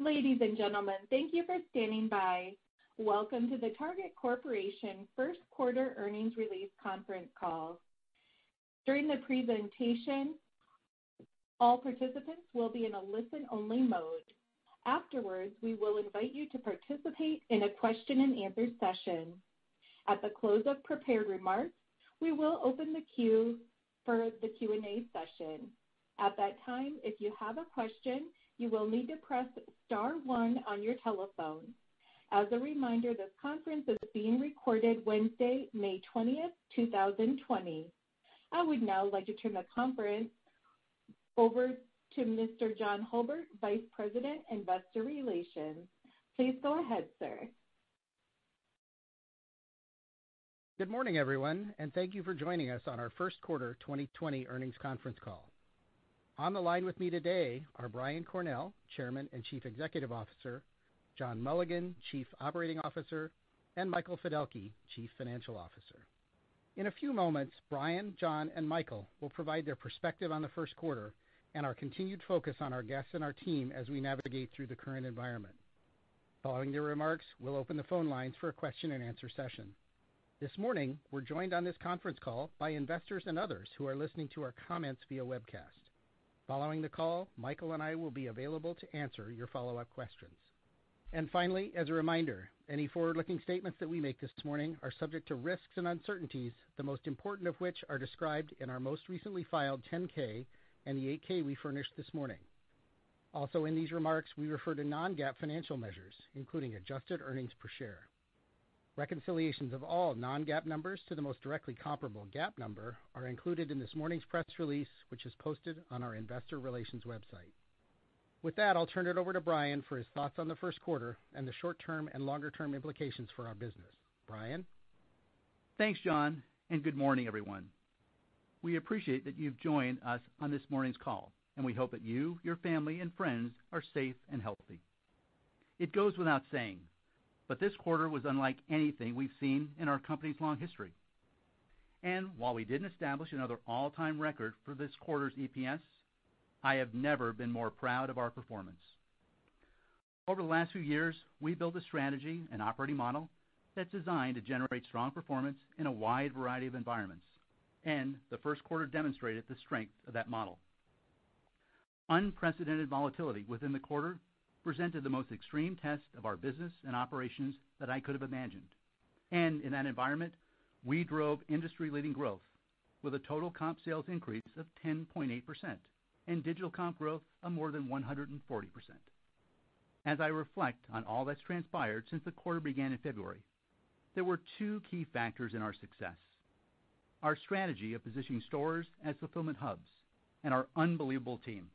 Ladies and gentlemen, thank you for standing by. Welcome to the Target Corporation first quarter earnings release conference call. During the presentation, all participants will be in a listen-only mode. Afterwards, we will invite you to participate in a question-and-answer session. At the close of prepared remarks, we will open the queue for the Q&A session. At that time, if you have a question, you will need to press star one on your telephone. As a reminder, this conference is being recorded Wednesday, May 20th, 2020. I would now like to turn the conference over to Mr. John Hulbert, Vice President, Investor Relations. Please go ahead, sir. Good morning, everyone, and thank you for joining us on our first quarter 2020 earnings conference call. On the line with me today are Brian Cornell, Chairman and Chief Executive Officer, John Mulligan, Chief Operating Officer, and Michael Fiddelke, Chief Financial Officer. In a few moments, Brian, John, and Michael will provide their perspective on the first quarter and our continued focus on our guests and our team as we navigate through the current environment. Following their remarks, we'll open the phone lines for a question-and-answer session. This morning, we're joined on this conference call by investors and others who are listening to our comments via webcast. Following the call, Michael and I will be available to answer your follow-up questions. And finally, as a reminder, any forward-looking statements that we make this morning are subject to risks and uncertainties, the most important of which are described in our most recently filed 10-K and the 8-K we furnished this morning. Also in these remarks, we refer to non-GAAP financial measures, including adjusted earnings per share. Reconciliations of all non-GAAP numbers to the most directly comparable GAAP number are included in this morning's press release, which is posted on our investor relations website. With that, I'll turn it over to Brian for his thoughts on the first quarter and the short-term and longer-term implications for our business. Brian? Thanks, John, and good morning, everyone. We appreciate that you've joined us on this morning's call, and we hope that you, your family, and friends are safe and healthy. It goes without saying, but this quarter was unlike anything we've seen in our company's long history. And while we didn't establish another all-time record for this quarter's EPS, I have never been more proud of our performance. Over the last few years, we've built a strategy and operating model that's designed to generate strong performance in a wide variety of environments, and the first quarter demonstrated the strength of that model. Unprecedented volatility within the quarter presented the most extreme test of our business and operations that I could have imagined. And in that environment, we drove industry-leading growth with a total comp sales increase of 10.8% and digital comp growth of more than 140%. As I reflect on all that's transpired since the quarter began in February, there were two key factors in our success: our strategy of positioning stores as fulfillment hubs and our unbelievable team.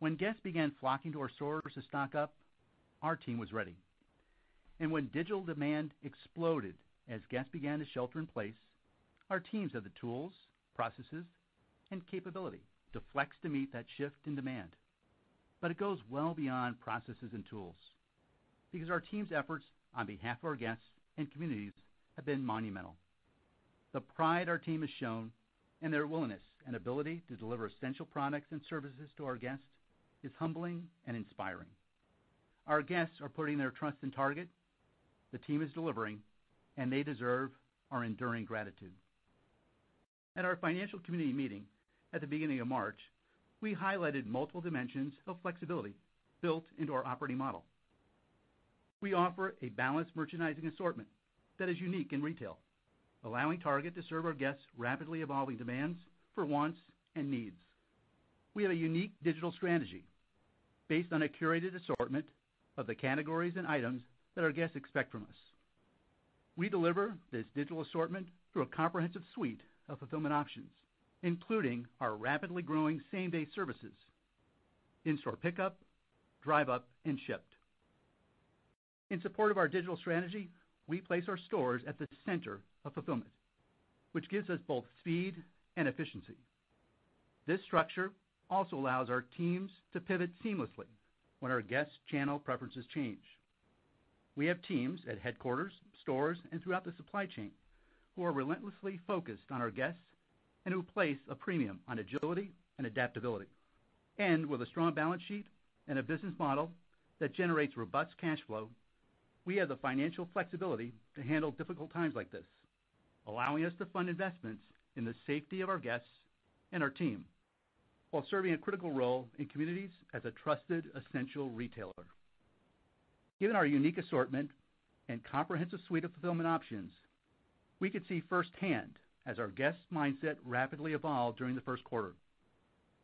When guests began flocking to our stores to stock up, our team was ready. And when digital demand exploded as guests began to shelter in place, our teams had the tools, processes, and capability to flex to meet that shift in demand. But it goes well beyond processes and tools because our team's efforts on behalf of our guests and communities have been monumental. The pride our team has shown and their willingness and ability to deliver essential products and services to our guests is humbling and inspiring. Our guests are putting their trust in Target, the team is delivering, and they deserve our enduring gratitude. At our financial community meeting at the beginning of March, we highlighted multiple dimensions of flexibility built into our operating model. We offer a balanced merchandising assortment that is unique in retail, allowing Target to serve our guests' rapidly evolving demands for wants and needs. We have a unique digital strategy based on a curated assortment of the categories and items that our guests expect from us. We deliver this digital assortment through a comprehensive suite of fulfillment options, including our rapidly growing same-day services, in-store pickup, Drive Up, and Shipt. In support of our digital strategy, we place our stores at the center of fulfillment, which gives us both speed and efficiency. This structure also allows our teams to pivot seamlessly when our guests' channel preferences change. We have teams at headquarters, stores, and throughout the supply chain who are relentlessly focused on our guests and who place a premium on agility and adaptability. And with a strong balance sheet and a business model that generates robust cash flow, we have the financial flexibility to handle difficult times like this, allowing us to fund investments in the safety of our guests and our team while serving a critical role in communities as a trusted, essential retailer. Given our unique assortment and comprehensive suite of fulfillment options, we could see firsthand as our guests' mindset rapidly evolved during the first quarter.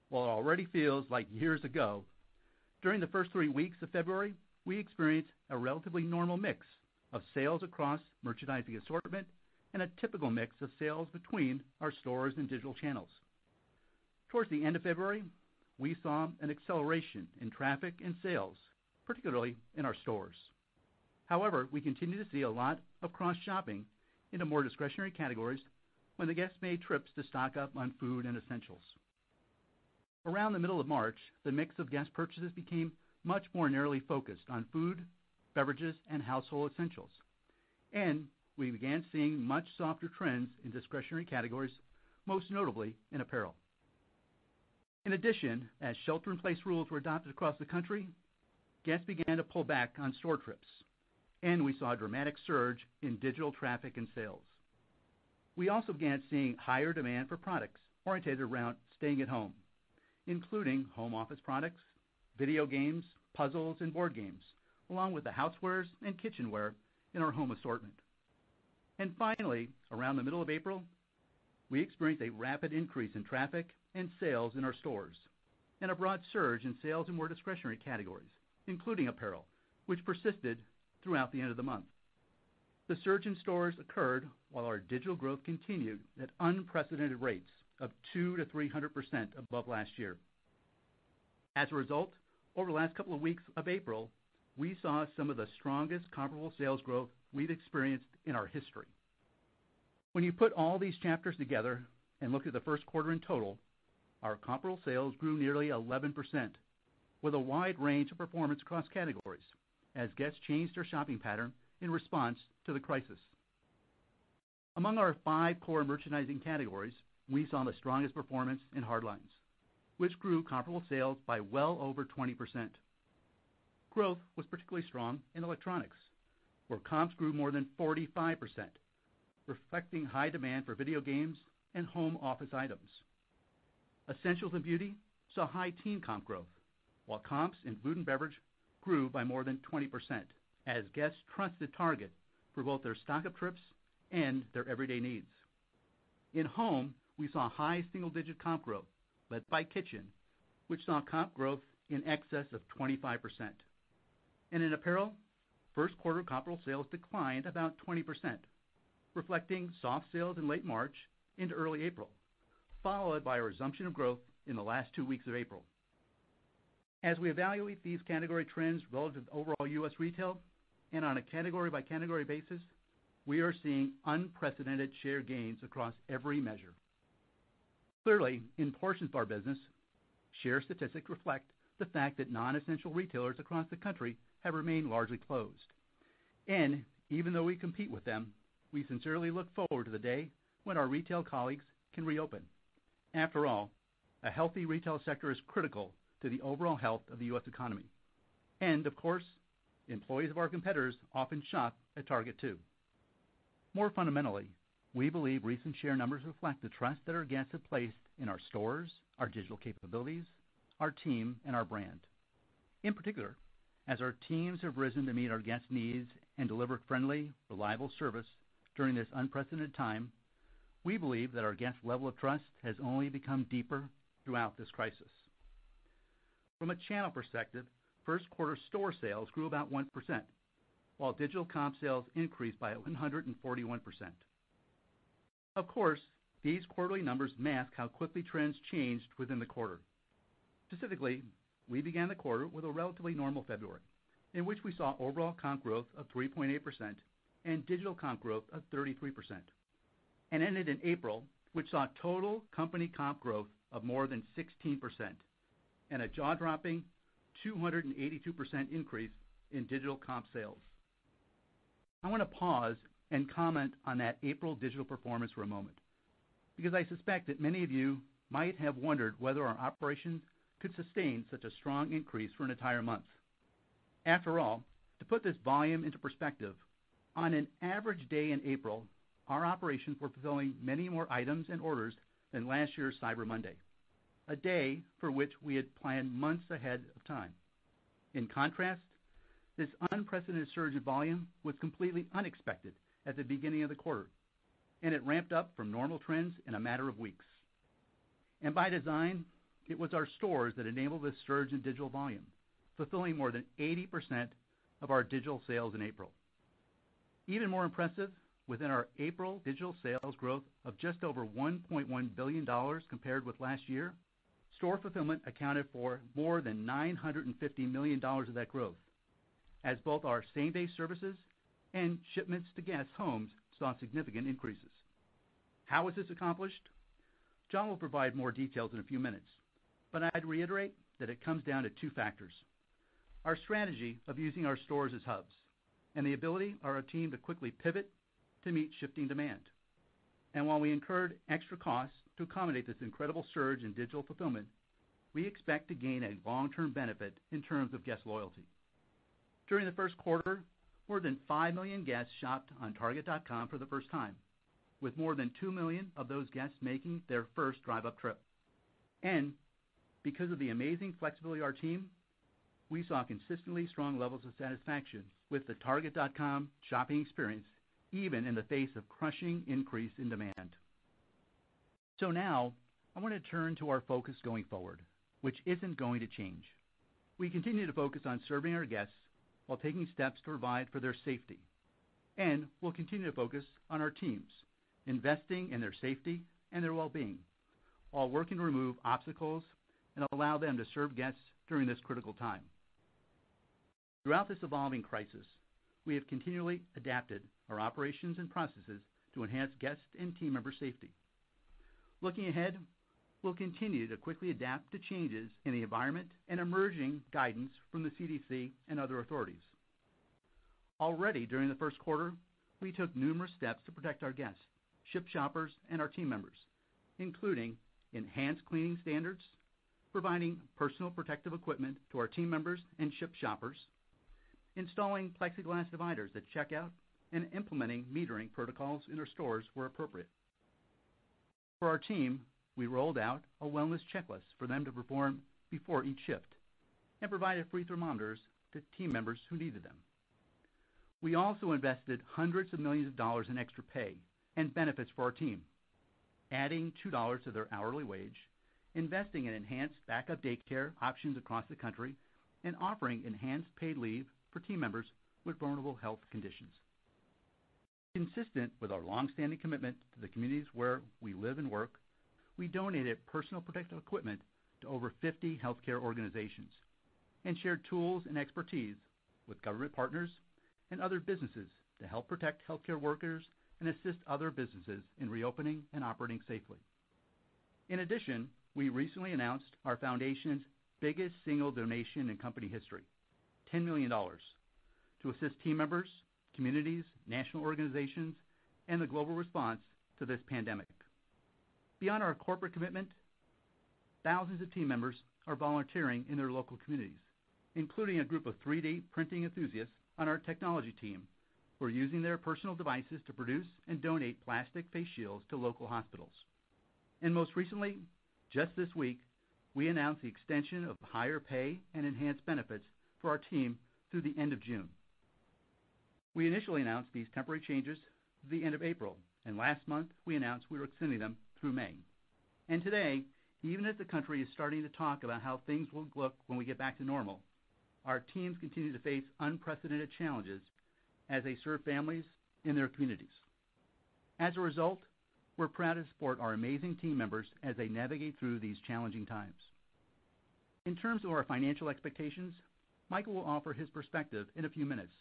While it already feels like years ago, during the first three weeks of February, we experienced a relatively normal mix of sales across merchandising assortment and a typical mix of sales between our stores and digital channels. Towards the end of February, we saw an acceleration in traffic and sales, particularly in our stores. However, we continue to see a lot of cross-shopping into more discretionary categories when the guests made trips to stock up on food and essentials. Around the middle of March, the mix of guest purchases became much more narrowly focused on food, beverages, and household essentials, and we began seeing much softer trends in discretionary categories, most notably in apparel. In addition, as shelter-in-place rules were adopted across the country, guests began to pull back on store trips, and we saw a dramatic surge in digital traffic and sales. We also began seeing higher demand for products oriented around staying at home, including home office products, video games, puzzles, and board games, along with the housewares and kitchenware in our home assortment. And finally, around the middle of April, we experienced a rapid increase in traffic and sales in our stores and a broad surge in sales in more discretionary categories, including apparel, which persisted throughout the end of the month. The surge in stores occurred while our digital growth continued at unprecedented rates of 200%-300% above last year. As a result, over the last couple of weeks of April, we saw some of the strongest comparable sales growth we've experienced in our history. When you put all these chapters together and look at the first quarter in total, our comparable sales grew nearly 11%, with a wide range of performance across categories as guests changed their shopping pattern in response to the crisis. Among our five core merchandising categories, we saw the strongest performance in hard lines, which grew comparable sales by well over 20%. Growth was particularly strong in electronics, where comps grew more than 45%, reflecting high demand for video games and home office items. Essentials and beauty saw high teen comp growth, while comps in food and beverage grew by more than 20% as guests trusted Target for both their stock-up trips and their everyday needs. In home, we saw high single-digit comp growth led by kitchen, which saw comp growth in excess of 25%. And in apparel, first quarter comparable sales declined about 20%, reflecting soft sales in late March into early April, followed by a resumption of growth in the last two weeks of April. As we evaluate these category trends relative to overall U.S. retail and on a category-by-category basis, we are seeing unprecedented share gains across every measure. Clearly, in portions of our business, share statistics reflect the fact that non-essential retailers across the country have remained largely closed. And even though we compete with them, we sincerely look forward to the day when our retail colleagues can reopen. After all, a healthy retail sector is critical to the overall health of the U.S. economy. And of course, employees of our competitors often shop at Target too. More fundamentally, we believe recent share numbers reflect the trust that our guests have placed in our stores, our digital capabilities, our team, and our brand. In particular, as our teams have risen to meet our guests' needs and deliver friendly, reliable service during this unprecedented time, we believe that our guests' level of trust has only become deeper throughout this crisis. From a channel perspective, first quarter store sales grew about 1%, while digital comp sales increased by 141%. Of course, these quarterly numbers mask how quickly trends changed within the quarter. Specifically, we began the quarter with a relatively normal February, in which we saw overall comp growth of 3.8% and digital comp growth of 33%, and ended in April, which saw total company comp growth of more than 16% and a jaw-dropping 282% increase in digital comp sales. I want to pause and comment on that April digital performance for a moment, because I suspect that many of you might have wondered whether our operations could sustain such a strong increase for an entire month. After all, to put this volume into perspective, on an average day in April, our operations were fulfilling many more items and orders than last year's Cyber Monday, a day for which we had planned months ahead of time. In contrast, this unprecedented surge in volume was completely unexpected at the beginning of the quarter, and it ramped up from normal trends in a matter of weeks. And by design, it was our stores that enabled this surge in digital volume, fulfilling more than 80% of our digital sales in April. Even more impressive, within our April digital sales growth of just over $1.1 billion compared with last year, store fulfillment accounted for more than $950 million of that growth, as both our same-day services and shipments to guests' homes saw significant increases. How was this accomplished? John will provide more details in a few minutes, but I'd reiterate that it comes down to two factors. Our strategy of using our stores as hubs and the ability of our team to quickly pivot to meet shifting demand. And while we incurred extra costs to accommodate this incredible surge in digital fulfillment, we expect to gain a long-term benefit in terms of guest loyalty. During the first quarter, more than 5 million guests shopped on target.com for the first time, with more than 2 million of those guests making their first Drive Up trip. And because of the amazing flexibility of our team, we saw consistently strong levels of satisfaction with the target.com shopping experience, even in the face of crushing increase in demand. So now I want to turn to our focus going forward, which isn't going to change. We continue to focus on serving our guests while taking steps to provide for their safety. And we'll continue to focus on our teams, investing in their safety and their well-being, while working to remove obstacles and allow them to serve guests during this critical time. Throughout this evolving crisis, we have continually adapted our operations and processes to enhance guest and team member safety. Looking ahead, we'll continue to quickly adapt to changes in the environment and emerging guidance from the CDC and other authorities. Already during the first quarter, we took numerous steps to protect our guests, Shipt shoppers, and our team members, including enhanced cleaning standards, providing personal protective equipment to our team members and Shipt shoppers, installing plexiglass dividers at checkout, and implementing metering protocols in our stores where appropriate. For our team, we rolled out a wellness checklist for them to perform before each shift and provided free thermometers to team members who needed them. We also invested hundreds of millions of dollars in extra pay and benefits for our team, adding $2 to their hourly wage, investing in enhanced backup daycare options across the country, and offering enhanced paid leave for team members with vulnerable health conditions. Consistent with our longstanding commitment to the communities where we live and work, we donated personal protective equipment to over 50 healthcare organizations and shared tools and expertise with government partners and other businesses to help protect healthcare workers and assist other businesses in reopening and operating safely. In addition, we recently announced our foundation's biggest single donation in company history, $10 million, to assist team members, communities, national organizations, and the global response to this pandemic. Beyond our corporate commitment, thousands of team members are volunteering in their local communities, including a group of 3D printing enthusiasts on our technology team who are using their personal devices to produce and donate plastic face shields to local hospitals. And Most recently, just this week, we announced the extension of higher pay and enhanced benefits for our team through the end of June. We initially announced these temporary changes the end of April, and last month we announced we were extending them through May. And today, even as the country is starting to talk about how things will look when we get back to normal, our teams continue to face unprecedented challenges as they serve families in their communities. As a result, we're proud to support our amazing team members as they navigate through these challenging times. In terms of our financial expectations, Michael will offer his perspective in a few minutes,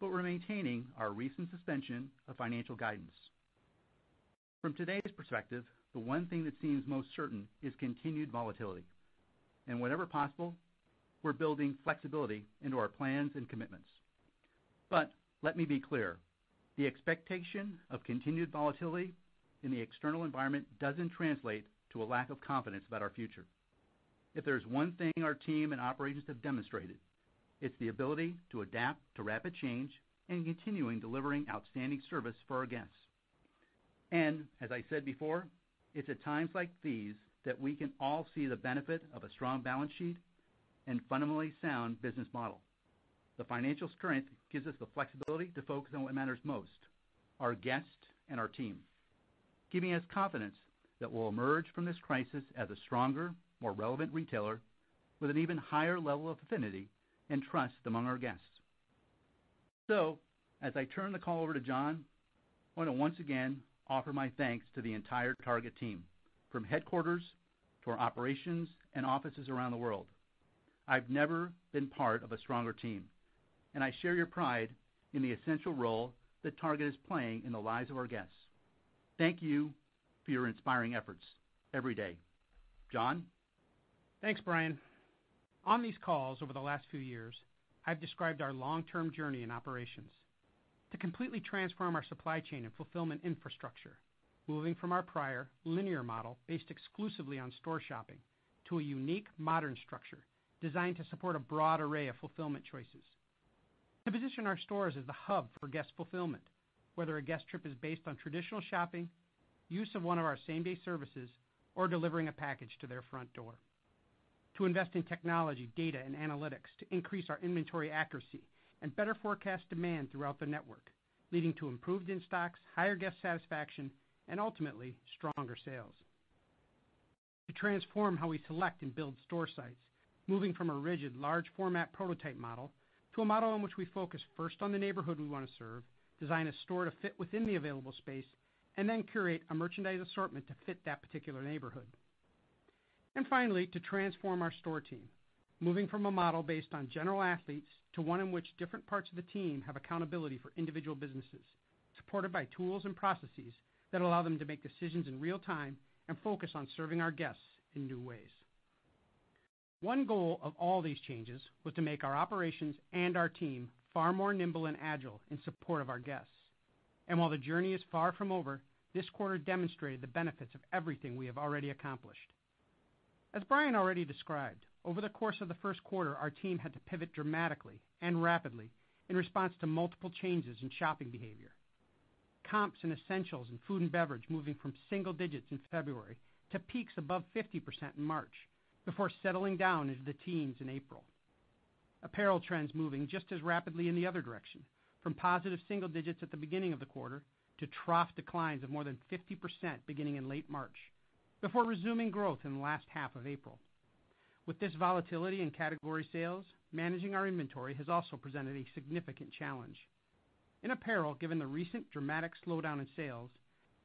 but we're maintaining our recent suspension of financial guidance. From today's perspective, the one thing that seems most certain is continued volatility. And whenever possible, we're building flexibility into our plans and commitments. But let me be clear, the expectation of continued volatility in the external environment doesn't translate to a lack of confidence about our future. If there's one thing our team and operations have demonstrated, It's the ability to adapt to rapid change and continuing delivering outstanding service for our guests. And as I said before, it's at times like these that we can all see the benefit of a strong balance sheet and fundamentally sound business model. The financial strength gives us the flexibility to focus on what matters most, our guests and our team, giving us confidence that we'll emerge from this crisis as a stronger, more relevant retailer with an even higher level of affinity and trust among our guests. So, as I turn the call over to John, I want to once again offer my thanks to the entire Target team, from headquarters to our operations and offices around the world. I've never been part of a stronger team, and I share your pride in the essential role that Target is playing in the lives of our guests. Thank you for your inspiring efforts every day. John? Thanks, Brian. On these calls over the last few years, I've described our long-term journey in operations to completely transform our supply chain and fulfillment infrastructure, moving from our prior linear model based exclusively on store shopping to a unique modern structure designed to support a broad array of fulfillment choices. To position our stores as the hub for guest fulfillment, whether a guest trip is based on traditional shopping, use of one of our same-day services, or delivering a package to their front door. To invest in technology, data, and analytics to increase our inventory accuracy and better forecast demand throughout the network, leading to improved in-stocks, higher guest satisfaction, and ultimately, stronger sales. To transform how we select and build store sites, moving from a rigid, large format prototype model to a model in which we focus first on the neighborhood we want to serve, design a store to fit within the available space, and then curate a merchandise assortment to fit that particular neighborhood. And finally, to transform our store team, moving from a model based on general athletes to one in which different parts of the team have accountability for individual businesses, supported by tools and processes that allow them to make decisions in real time and focus on serving our guests in new ways. One goal of all these changes was to make our operations and our team far more nimble and agile in support of our guests. And while the journey is far from over, this quarter demonstrated the benefits of everything we have already accomplished. As Brian already described, over the course of the first quarter, our team had to pivot dramatically and rapidly in response to multiple changes in shopping behavior. Comps in essentials and food and beverage moving from single digits in February to peaks above 50% in March, before settling down into the teens in April. Apparel trends moving just as rapidly in the other direction, from positive single digits at the beginning of the quarter to trough declines of more than 50% beginning in late March, before resuming growth in the last half of April. With this volatility in category sales, managing our inventory has also presented a significant challenge. In apparel, given the recent dramatic slowdown in sales,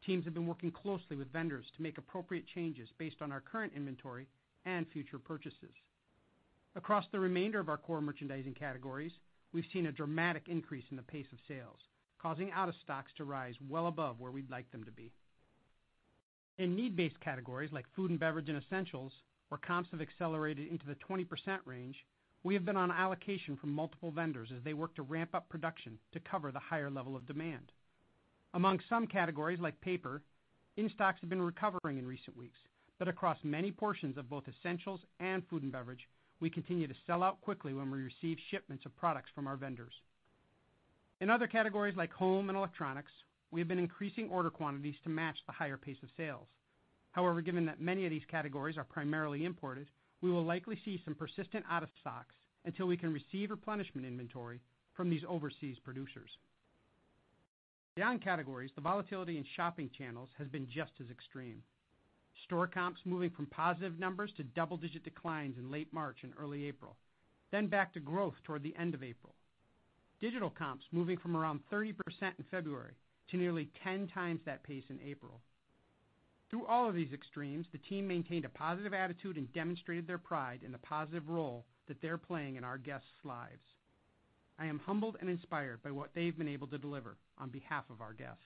teams have been working closely with vendors to make appropriate changes based on our current inventory and future purchases. Across the remainder of our core merchandising categories, we've seen a dramatic increase in the pace of sales, causing out of stocks to rise well above where we'd like them to be. In need-based categories like food and beverage and essentials, where comps have accelerated into the 20% range, we have been on allocation from multiple vendors as they work to ramp up production to cover the higher level of demand. Among some categories like paper, in-stocks have been recovering in recent weeks, but across many portions of both essentials and food and beverage, we continue to sell out quickly when we receive shipments of products from our vendors. In other categories like home and electronics, we have been increasing order quantities to match the higher pace of sales. However, given that many of these categories are primarily imported, we will likely see some persistent out of stocks until we can receive replenishment inventory from these overseas producers. Beyond categories, the volatility in shopping channels has been just as extreme. Store comps moving from positive numbers to double-digit declines in late March and early April, then back to growth toward the end of April. Digital comps moving from around 30% in February to nearly 10 times that pace in April. Through all of these extremes, the team maintained a positive attitude and demonstrated their pride in the positive role that they're playing in our guests' lives. I am humbled and inspired by what they've been able to deliver on behalf of our guests.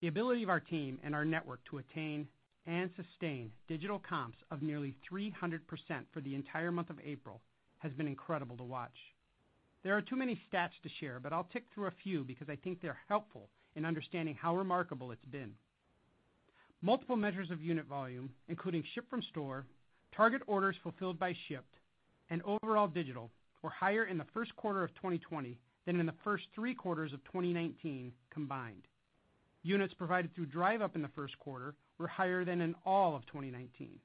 The ability of our team and our network to attain and sustain digital comps of nearly 300% for the entire month of April has been incredible to watch. There are too many stats to share, but I'll tick through a few because I think they're helpful in understanding how remarkable it's been. Multiple measures of unit volume, including ship from store, Target orders fulfilled by Shipt, and overall digital, were higher in the first quarter of 2020 than in the first three quarters of 2019 combined. Units provided through Drive Up in the first quarter were higher than in all of 2019.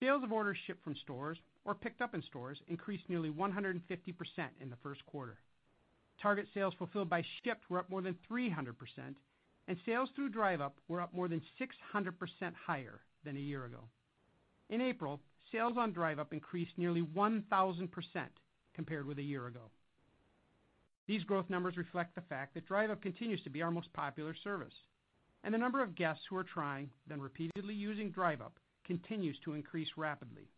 Sales of orders shipped from stores or picked up in stores increased nearly 150% in the first quarter. Target sales fulfilled by Shipt were up more than 300%, and sales through Drive Up were up more than 600% higher than a year ago. In April, sales on Drive Up increased nearly 1,000% compared with a year ago. These growth numbers reflect the fact that Drive Up continues to be our most popular service, and the number of guests who are trying, then repeatedly using Drive Up continues to increase rapidly.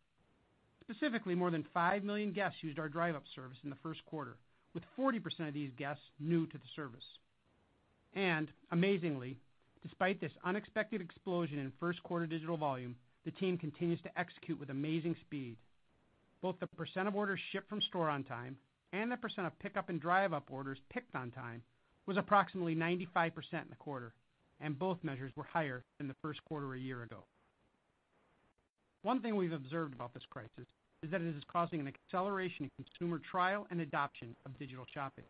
Specifically, more than 5 million guests used our Drive Up service in the first quarter, with 40% of these guests new to the service. And, amazingly, despite this unexpected explosion in first quarter digital volume, the team continues to execute with amazing speed. Both the percent of orders shipped from store on time and the percent of pickup and Drive Up orders picked on time was approximately 95% in the quarter, and both measures were higher than the first quarter a year ago. One thing we've observed about this crisis is that it is causing an acceleration in consumer trial and adoption of digital shopping.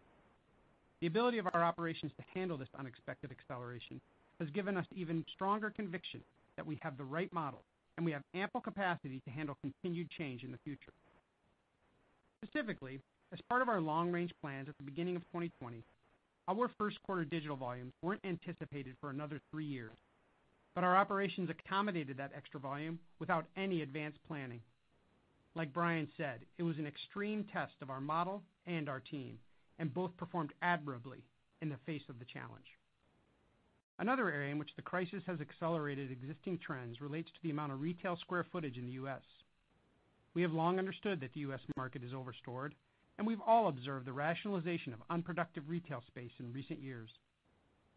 The ability of our operations to handle this unexpected acceleration has given us even stronger conviction that we have the right model, and we have ample capacity to handle continued change in the future. Specifically, as part of our long-range plans at the beginning of 2020, our first quarter digital volumes weren't anticipated for another three years, but our operations accommodated that extra volume without any advanced planning. Like Brian said, it was an extreme test of our model and our team, and both performed admirably in the face of the challenge. Another area in which the crisis has accelerated existing trends relates to the amount of retail square footage in the U.S. We have long understood that the U.S. market is over-stored, and we've all observed the rationalization of unproductive retail space in recent years.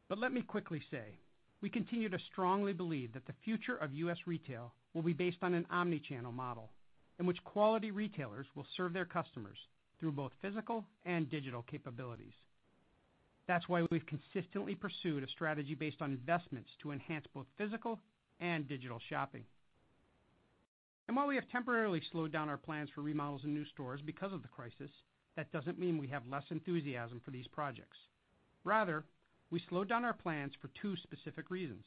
But let me quickly say, we continue to strongly believe that the future of U.S. retail will be based on an omni-channel model, in which quality retailers will serve their customers through both physical and digital capabilities. That's why we've consistently pursued a strategy based on investments to enhance both physical and digital shopping. And while we have temporarily slowed down our plans for remodels and new stores because of the crisis, that doesn't mean we have less enthusiasm for these projects. Rather, we slowed down our plans for two specific reasons.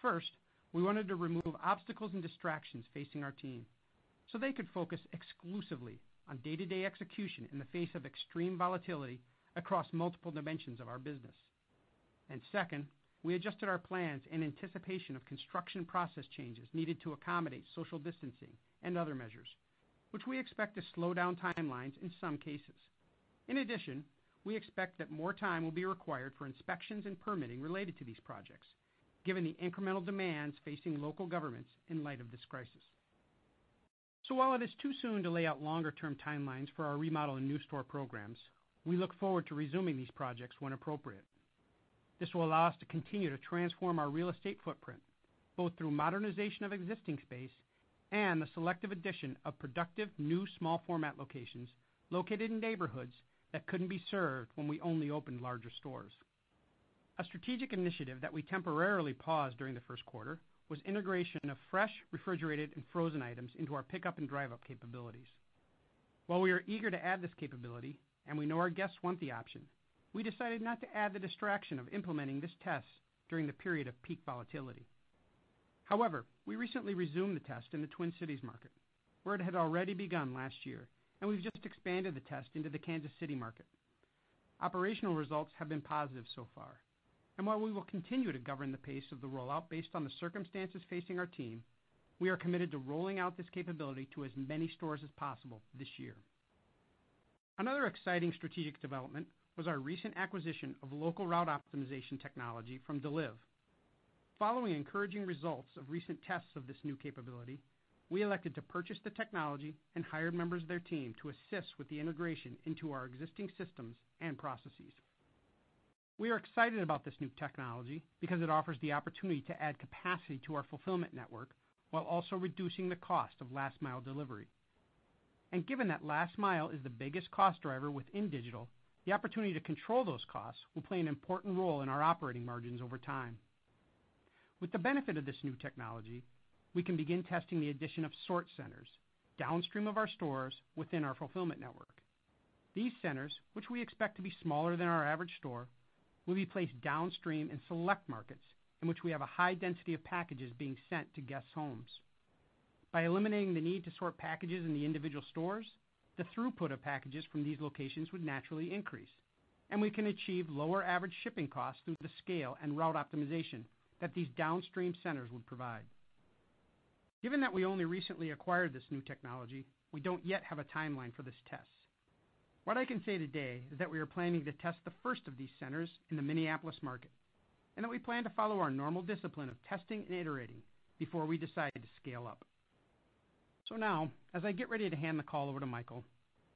First, we wanted to remove obstacles and distractions facing our team so they could focus exclusively on day-to-day execution in the face of extreme volatility across multiple dimensions of our business. Second, we adjusted our plans in anticipation of construction process changes needed to accommodate social distancing and other measures, which we expect to slow down timelines in some cases. In addition, we expect that more time will be required for inspections and permitting related to these projects, given the incremental demands facing local governments in light of this crisis. So while it is too soon to lay out longer-term timelines for our remodel and new store programs, we look forward to resuming these projects when appropriate. This will allow us to continue to transform our real estate footprint, both through modernization of existing space and the selective addition of productive new small format locations located in neighborhoods that couldn't be served when we only opened larger stores. A strategic initiative that we temporarily paused during the first quarter was integration of fresh, refrigerated, and frozen items into our pickup and Drive Up capabilities. While we are eager to add this capability, and we know our guests want the option, we decided not to add the distraction of implementing this test during the period of peak volatility. However, we recently resumed the test in the Twin Cities market, where it had already begun last year, and we've just expanded the test into the Kansas City market. Operational results have been positive so far, and while we will continue to govern the pace of the rollout based on the circumstances facing our team, we are committed to rolling out this capability to as many stores as possible this year. Another exciting strategic development was our recent acquisition of local route optimization technology from Deliv. Following encouraging results of recent tests of this new capability, we elected to purchase the technology and hired members of their team to assist with the integration into our existing systems and processes. We are excited about this new technology because it offers the opportunity to add capacity to our fulfillment network while also reducing the cost of last mile delivery. And given that last mile is the biggest cost driver within digital, the opportunity to control those costs will play an important role in our operating margins over time. With the benefit of this new technology, we can begin testing the addition of sort centers, downstream of our stores within our fulfillment network. These centers, which we expect to be smaller than our average store, will be placed downstream in select markets in which we have a high density of packages being sent to guests' homes. By eliminating the need to sort packages in the individual stores, the throughput of packages from these locations would naturally increase, and we can achieve lower average shipping costs through the scale and route optimization that these downstream centers would provide. Given that we only recently acquired this new technology, we don't yet have a timeline for this test. What I can say today is that we are planning to test the first of these centers in the Minneapolis market, and that we plan to follow our normal discipline of testing and iterating before we decide to scale up. So now, as I get ready to hand the call over to Michael,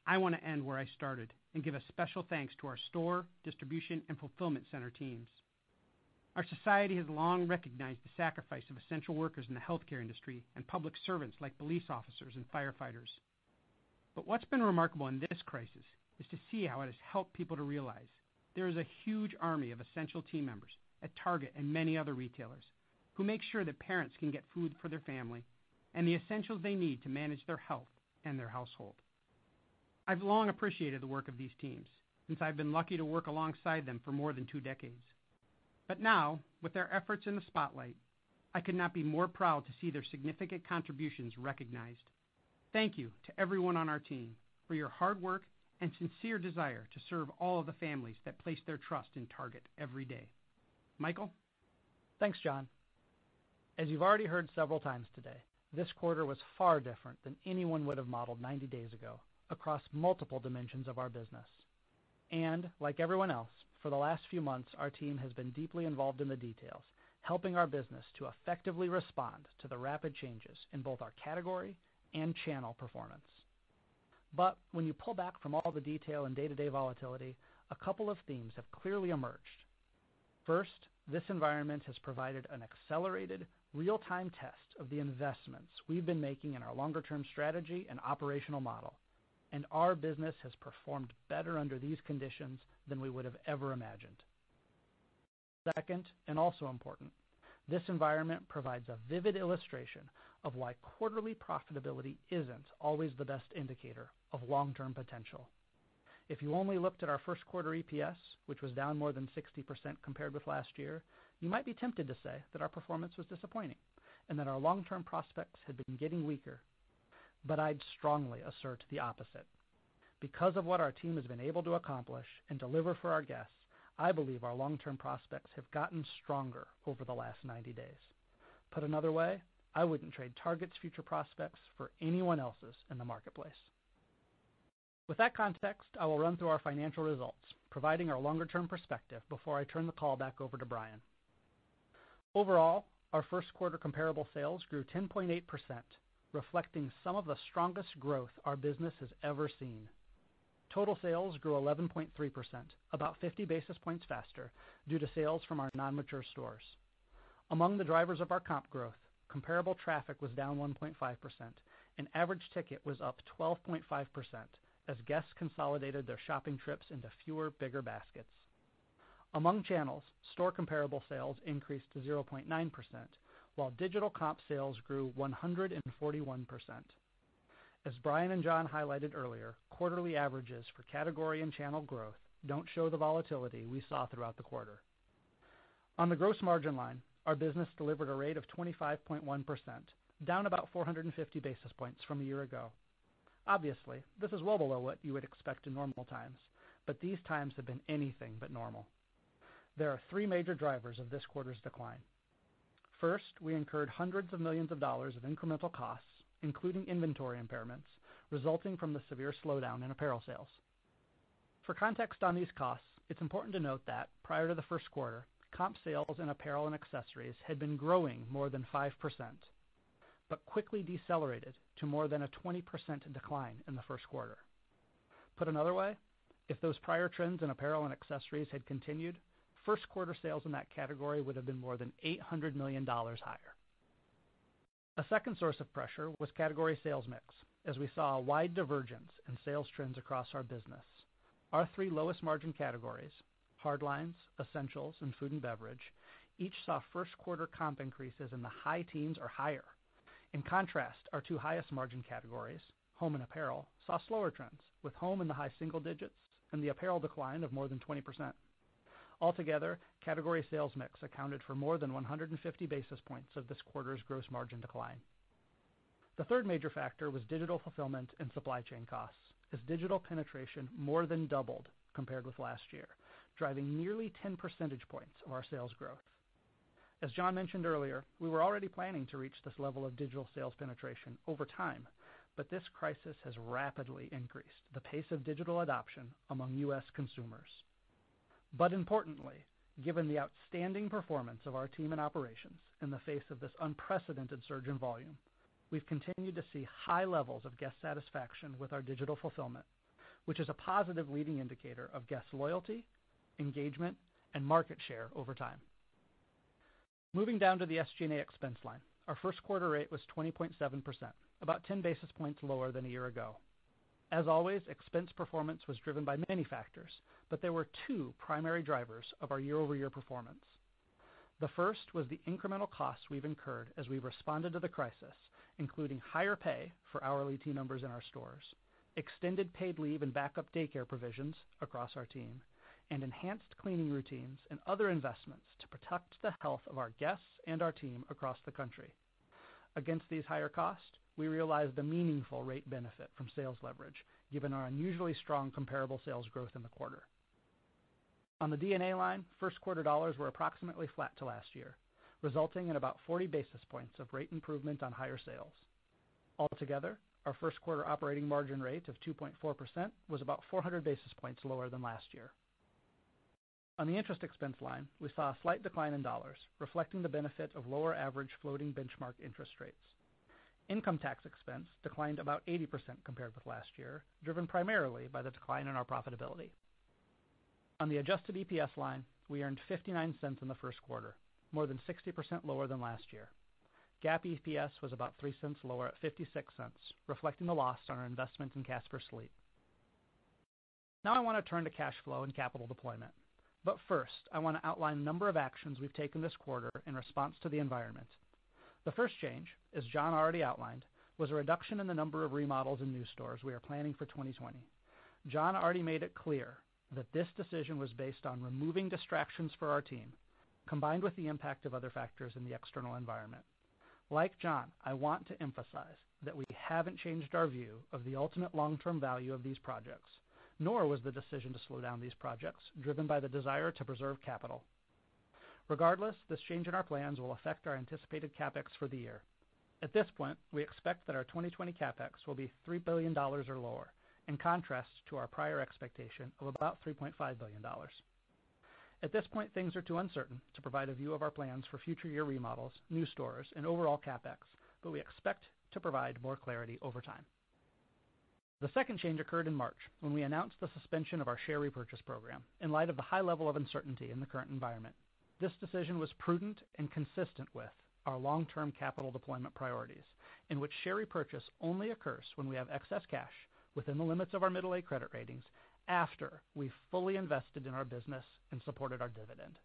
I want to end where I started and give a special thanks to our store, distribution, and fulfillment center teams. Our society has long recognized the sacrifice of essential workers in the healthcare industry and public servants like police officers and firefighters. But what's been remarkable in this crisis is to see how it has helped people to realize there is a huge army of essential team members at Target and many other retailers who make sure that parents can get food for their family and the essentials they need to manage their health and their household. I've long appreciated the work of these teams since I've been lucky to work alongside them for more than two decades. But now, with their efforts in the spotlight, I could not be more proud to see their significant contributions recognized. Thank you to everyone on our team for your hard work and sincere desire to serve all of the families that place their trust in Target every day. Michael? Thanks, John. As you've already heard several times today, this quarter was far different than anyone would have modeled 90 days ago across multiple dimensions of our business. And Like everyone else, for the last few months, our team has been deeply involved in the details, helping our business to effectively respond to the rapid changes in both our category and channel performance. But when you pull back from all the detail and day-to-day volatility, a couple of themes have clearly emerged. First, this environment has provided an accelerated real-time test of the investments we've been making in our longer-term strategy and operational model, and our business has performed better under these conditions than we would have ever imagined. Second, and also important, this environment provides a vivid illustration of why quarterly profitability isn't always the best indicator of long-term potential. If you only looked at our first quarter EPS, which was down more than 60% compared with last year, you might be tempted to say that our performance was disappointing and that our long-term prospects had been getting weaker. But I'd strongly assert the opposite. Because of what our team has been able to accomplish and deliver for our guests, I believe our long-term prospects have gotten stronger over the last 90 days. Put another way, I wouldn't trade Target's future prospects for anyone else's in the marketplace. With that context, I will run through our financial results, providing our longer-term perspective before I turn the call back over to Brian. Overall, our first quarter comparable sales grew 10.8%, reflecting some of the strongest growth our business has ever seen. Total sales grew 11.3%, about 50 basis points faster due to sales from our non-mature stores. Among the drivers of our comp growth, comparable traffic was down 1.5%, and average ticket was up 12.5% as guests consolidated their shopping trips into fewer, bigger baskets. Among channels, store comparable sales increased to 0.9%, while digital comp sales grew 141%. As Brian and John highlighted earlier, quarterly averages for category and channel growth don't show the volatility we saw throughout the quarter. On the gross margin line, our business delivered a rate of 25.1%, down about 450 basis points from a year ago. Obviously, this is well below what you would expect in normal times, but these times have been anything but normal. There are three major drivers of this quarter's decline. First, we incurred hundreds of millions of dollars of incremental costs, including inventory impairments, resulting from the severe slowdown in apparel sales. For context on these costs, it's important to note that prior to the first quarter, comp sales in apparel and accessories had been growing more than 5%, but quickly decelerated to more than a 20% decline in the first quarter. Put another way, if those prior trends in apparel and accessories had continued, first quarter sales in that category would have been more than $800 million higher. A second source of pressure was category sales mix, as we saw a wide divergence in sales trends across our business. Our three lowest margin categories, hard lines, essentials, and food and beverage, each saw first quarter comp increases in the high teens or higher. In contrast, our two highest margin categories, home and apparel, saw slower trends, with home in the high single digits and the apparel decline of more than 20%. Altogether, category sales mix accounted for more than 150 basis points of this quarter's gross margin decline. The third major factor was digital fulfillment and supply chain costs, as digital penetration more than doubled compared with last year, driving nearly 10 percentage points of our sales growth. As John mentioned earlier, we were already planning to reach this level of digital sales penetration over time, but this crisis has rapidly increased the pace of digital adoption among U.S. consumers. But importantly, given the outstanding performance of our team and operations in the face of this unprecedented surge in volume, we've continued to see high levels of guest satisfaction with our digital fulfillment, which is a positive leading indicator of guest loyalty, engagement, and market share over time. Moving down to the SG&A expense line, our first quarter rate was 20.7%, about 10 basis points lower than a year ago. As always, expense performance was driven by many factors, but there were two primary drivers of our year-over-year performance. The first was the incremental costs we've incurred as we've responded to the crisis, including higher pay for hourly team members in our stores, extended paid leave and backup daycare provisions across our team, and enhanced cleaning routines and other investments to protect the health of our guests and our team across the country. Against these higher costs, we realized a meaningful rate benefit from sales leverage, given our unusually strong comparable sales growth in the quarter. On the D&A line, first quarter dollars were approximately flat to last year, resulting in about 40 basis points of rate improvement on higher sales. Altogether, our first quarter operating margin rate of 2.4% was about 400 basis points lower than last year. On the interest expense line, we saw a slight decline in dollars, reflecting the benefit of lower average floating benchmark interest rates. Income tax expense declined about 80% compared with last year, driven primarily by the decline in our profitability. On the adjusted EPS line, we earned $0.59 in the first quarter, more than 60% lower than last year. GAAP EPS was about $0.03 lower at $0.56, reflecting the loss on our investment in Casper Sleep. Now I want to turn to cash flow and capital deployment. First, I want to outline a number of actions we've taken this quarter in response to the environment. The first change, as John already outlined, was a reduction in the number of remodels and new stores we are planning for 2020. John already made it clear that this decision was based on removing distractions for our team, combined with the impact of other factors in the external environment. Like John, I want to emphasize that we haven't changed our view of the ultimate long-term value of these projects, nor was the decision to slow down these projects driven by the desire to preserve capital. Regardless, this change in our plans will affect our anticipated CapEx for the year. At this point, we expect that our 2020 CapEx will be $3 billion or lower, in contrast to our prior expectation of about $3.5 billion. At this point, things are too uncertain to provide a view of our plans for future year remodels, new stores, and overall CapEx, but we expect to provide more clarity over time. The second change occurred in March when we announced the suspension of our share repurchase program in light of the high level of uncertainty in the current environment. This decision was prudent and consistent with our long-term capital deployment priorities, in which share repurchase only occurs when we have excess cash within the limits of our middle A credit ratings after we've fully invested in our business and supported our dividend.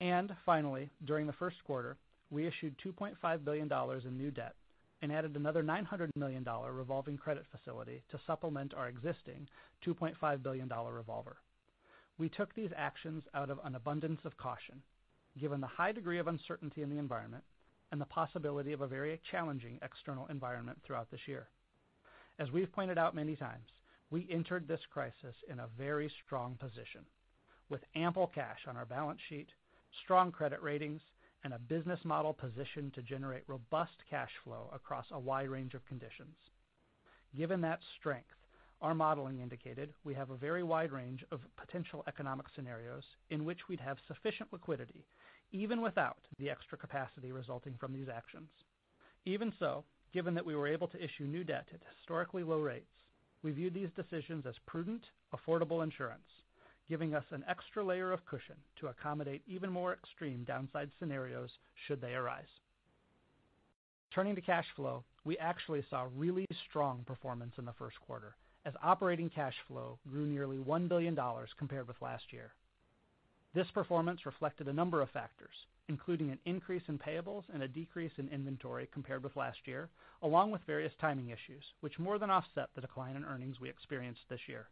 And finally, during the first quarter, we issued $2.5 billion in new debt and added another $900 million revolving credit facility to supplement our existing $2.5 billion revolver. We took these actions out of an abundance of caution, given the high degree of uncertainty in the environment and the possibility of a very challenging external environment throughout this year. As we've pointed out many times, we entered this crisis in a very strong position, with ample cash on our balance sheet, strong credit ratings, and a business model positioned to generate robust cash flow across a wide range of conditions. Given that strength, our modeling indicated we have a very wide range of potential economic scenarios in which we'd have sufficient liquidity, even without the extra capacity resulting from these actions. Even so, given that we were able to issue new debt at historically low rates, we view these decisions as prudent, affordable insurance, giving us an extra layer of cushion to accommodate even more extreme downside scenarios should they arise. Turning to cash flow, we actually saw really strong performance in the first quarter as operating cash flow grew nearly $1 billion compared with last year. This performance reflected a number of factors, including an increase in payables and a decrease in inventory compared with last year, along with various timing issues, which more than offset the decline in earnings we experienced this year.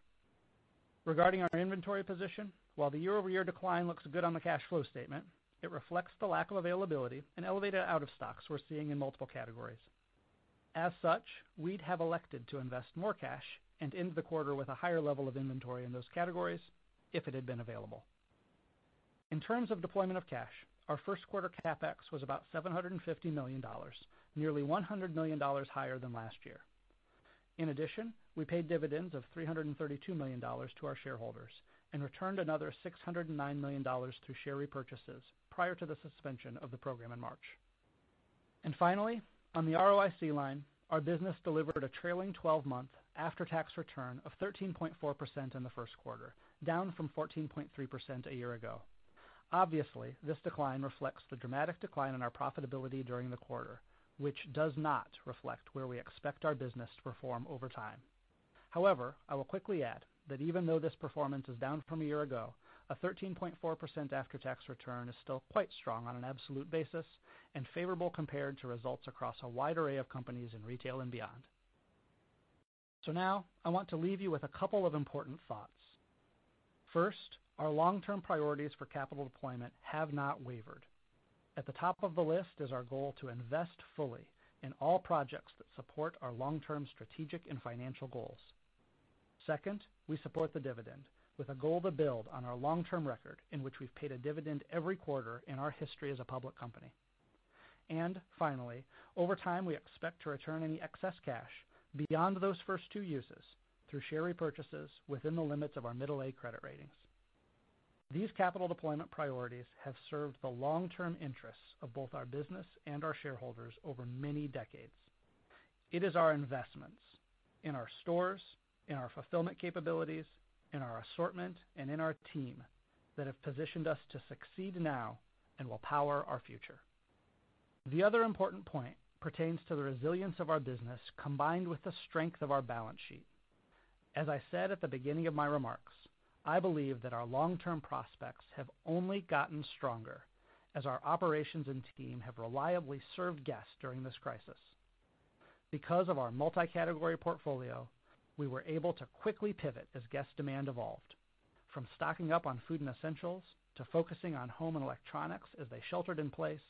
Regarding our inventory position, while the year-over-year decline looks good on the cash flow statement, it reflects the lack of availability and elevated out of stocks we're seeing in multiple categories. As such, we'd have elected to invest more cash and end the quarter with a higher level of inventory in those categories if it had been available. In terms of deployment of cash, our first quarter CapEx was about $750 million, nearly $100 million higher than last year. In addition, we paid dividends of $332 million to our shareholders and returned another $609 million through share repurchases prior to the suspension of the program in March. And finally, on the ROIC line, our business delivered a trailing 12-month after-tax return of 13.4% in the first quarter, down from 14.3% a year ago. Obviously, this decline reflects the dramatic decline in our profitability during the quarter, which does not reflect where we expect our business to perform over time. However, I will quickly add that even though this performance is down from a year ago, a 13.4% after-tax return is still quite strong on an absolute basis and favorable compared to results across a wide array of companies in retail and beyond. So now I want to leave you with a couple of important thoughts. First, our long-term priorities for capital deployment have not wavered. At the top of the list is our goal to invest fully in all projects that support our long-term strategic and financial goals. Second, we support the dividend with a goal to build on our long-term record in which we've paid a dividend every quarter in our history as a public company. And Finally, over time, we expect to return any excess cash beyond those first two uses through share repurchases within the limits of our middle A credit ratings. These capital deployment priorities have served the long-term interests of both our business and our shareholders over many decades. It is our investments in our stores, in our fulfillment capabilities, in our assortment, and in our team that have positioned us to succeed now and will power our future. The other important point pertains to the resilience of our business, combined with the strength of our balance sheet. As I said at the beginning of my remarks, I believe that our long-term prospects have only gotten stronger as our operations and team have reliably served guests during this crisis. Because of our multi-category portfolio, we were able to quickly pivot as guest demand evolved, from stocking up on food and essentials to focusing on home and electronics as they sheltered in place,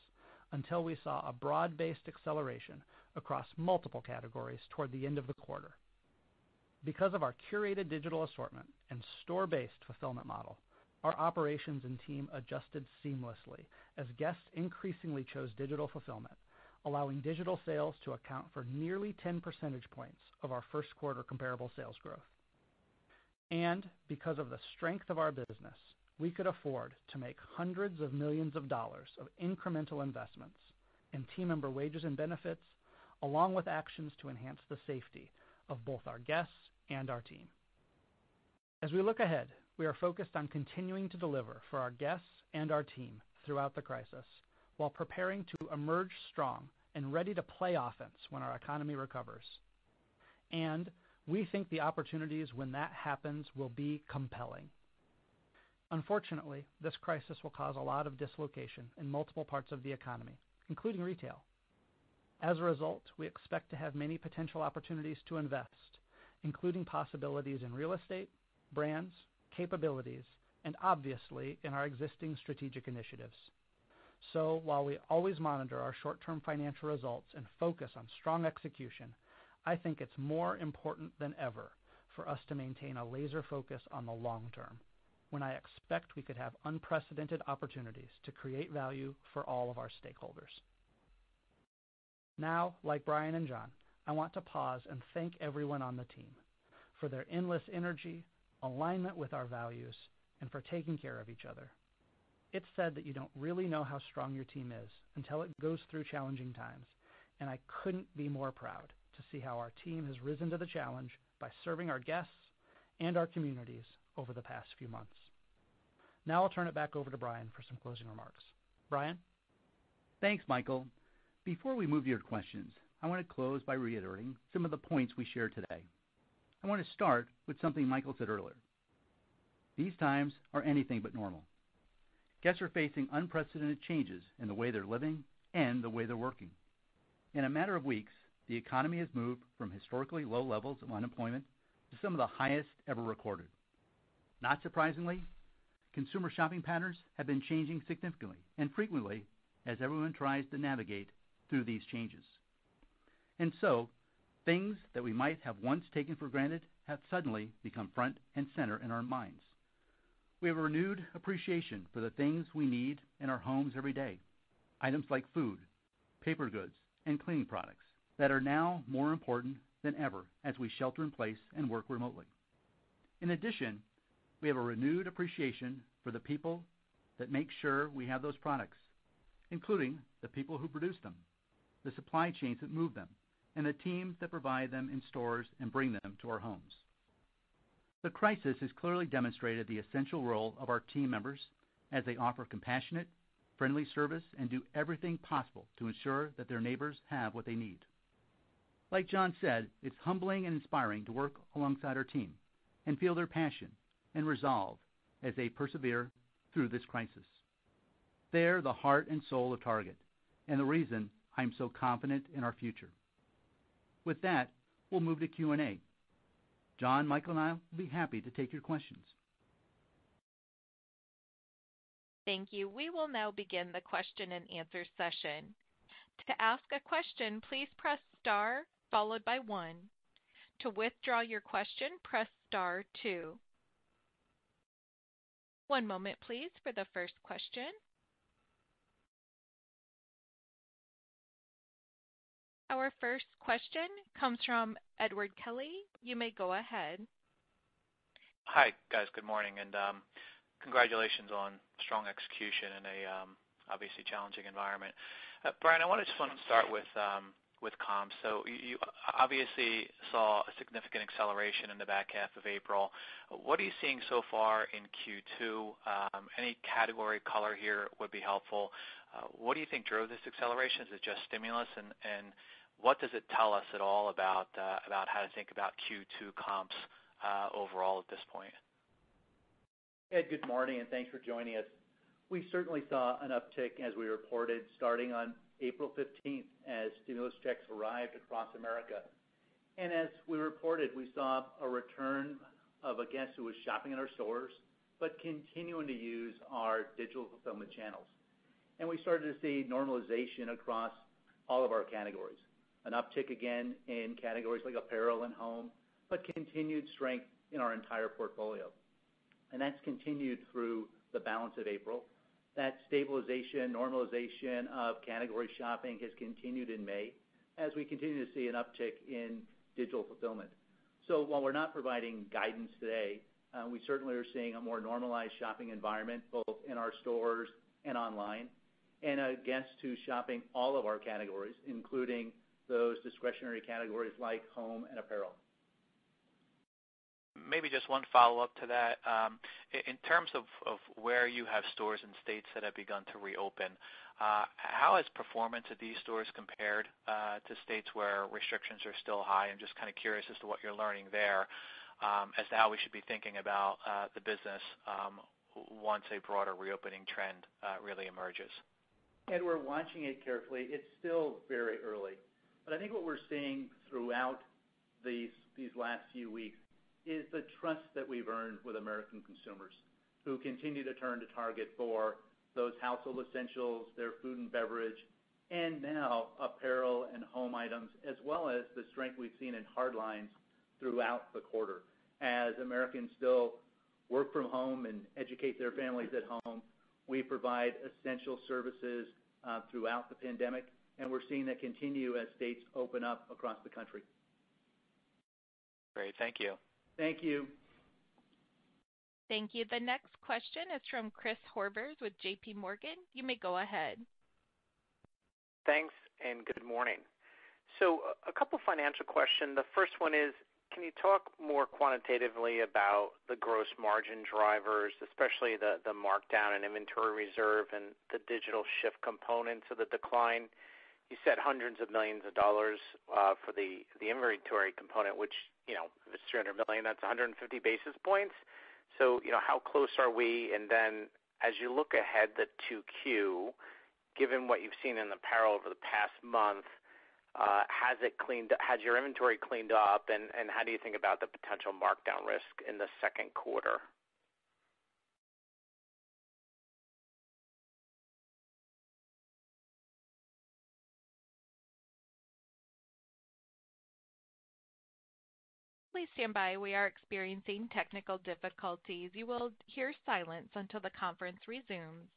until we saw a broad-based acceleration across multiple categories toward the end of the quarter. Because of our curated digital assortment and store-based fulfillment model, our operations and team adjusted seamlessly as guests increasingly chose digital fulfillment, allowing digital sales to account for nearly 10 percentage points of our first quarter comparable sales growth. And because of the strength of our business, we could afford to make hundreds of millions of dollars of incremental investments in team member wages and benefits, along with actions to enhance the safety of both our guests and our team. As we look ahead, we are focused on continuing to deliver for our guests and our team throughout the crisis while preparing to emerge strong and ready to play offense when our economy recovers. And we think the opportunities when that happens will be compelling. Unfortunately, this crisis will cause a lot of dislocation in multiple parts of the economy, including retail. As a result, we expect to have many potential opportunities to invest, including possibilities in real estate, brands, capabilities, and obviously in our existing strategic initiatives. So while we always monitor our short-term financial results and focus on strong execution, I think it's more important than ever for us to maintain a laser focus on the long term, when I expect we could have unprecedented opportunities to create value for all of our stakeholders. Now, like Brian and John, I want to pause and thank everyone on the team for their endless energy, alignment with our values, and for taking care of each other. It's said that you don't really know how strong your team is until it goes through challenging times, and I couldn't be more proud to see how our team has risen to the challenge by serving our guests and our communities over the past few months. Now I'll turn it back over to Brian for some closing remarks. Brian? Thanks, Michael. Before we move to your questions, I want to close by reiterating some of the points we shared today. I want to start with something Michael said earlier. These times are anything but normal. guests are facing unprecedented changes in the way they're living and the way they're working. In a matter of weeks, the economy has moved from historically low levels of unemployment to some of the highest ever recorded. Not surprisingly, consumer shopping patterns have been changing significantly and frequently as everyone tries to navigate through these changes. And so things that we might have once taken for granted have suddenly become front and center in our minds. We have a renewed appreciation for the things we need in our homes every day. Items like food, paper goods, and cleaning products that are now more important than ever as we shelter in place and work remotely. In addition, we have a renewed appreciation for the people that make sure we have those products, including the people who produce them, the supply chains that move them, and the teams that provide them in stores and bring them to our homes. The crisis has clearly demonstrated the essential role of our team members as they offer compassionate, friendly service and do everything possible to ensure that their neighbors have what they need. Like John said, it's humbling and inspiring to work alongside our team and feel their passion and resolve as they persevere through this crisis. They're the heart and soul of Target and the reason I'm so confident in our future. With that, we'll move to Q&A. John, Michael, and I will be happy to take your questions. Thank you. We will now begin the question and answer session. To ask a question, please press star followed by one. To withdraw your question, press star two. One moment, please, for the first question. Our first question comes from Edward Kelly. You may go ahead. Hi, guys. Good morning, and um, congratulations on strong execution in a um, obviously challenging environment. Uh, Brian, I just wanted to start with um, comps. So you obviously saw a significant acceleration in the back half of April. What are you seeing so far in Q2? Um, any category color here would be helpful. Uh, what do you think drove this acceleration? Is it just stimulus? And what does it tell us at all about uh, how to think about Q2 comps uh, overall at this point? Ed, good morning, and thanks for joining us. We certainly saw an uptick as we reported starting on April 15th as stimulus checks arrived across America. And as we reported, we saw a return of a guest who was shopping in our stores, but continuing to use our digital fulfillment channels. And we started to see normalization across all of our categories. An uptick again in categories like apparel and home, but continued strength in our entire portfolio. And that's continued through the balance of April. That stabilization, normalization of category shopping has continued in May as we continue to see an uptick in digital fulfillment. So while we're not providing guidance today, uh, we certainly are seeing a more normalized shopping environment, both in our stores and online, and a guest who's shopping all of our categories, including those discretionary categories like home and apparel. Maybe just one follow-up to that. Um, in terms of where you have stores in states that have begun to reopen, uh, how has performance at these stores compared uh, to states where restrictions are still high? I'm just kind of curious as to what you're learning there um, as to how we should be thinking about uh, the business um, once a broader reopening trend really emerges. Ed, we're watching it carefully. It's still very early. But I think what we're seeing throughout these last few weeks is the trust that we've earned with American consumers who continue to turn to Target for those household essentials, their food and beverage, and now apparel and home items, as well as the strength we've seen in hard lines throughout the quarter. As Americans still work from home and educate their families at home, we provide essential services uh, throughout the pandemic, and we're seeing that continue as states open up across the country. Great. Thank you. Thank you. Thank you. The next question is from Chris Horvers with JPMorgan. You may go ahead. Thanks, and good morning. So a couple financial questions. The first one is, can you talk more quantitatively about the gross margin drivers, especially the markdown and inventory reserve and the digital shift components of the decline? You said hundreds of millions of dollars uh, for the inventory component, which, if it's 300 million, that's 150 basis points. So, you know, how close are we? And then as you look ahead to 2Q, given what you've seen in apparel over the past month, uh, has it cleaned up? has your inventory cleaned up, And and how do you think about the potential markdown risk in the second quarter? Please stand by. We are experiencing technical difficulties. You will hear silence until the conference resumes.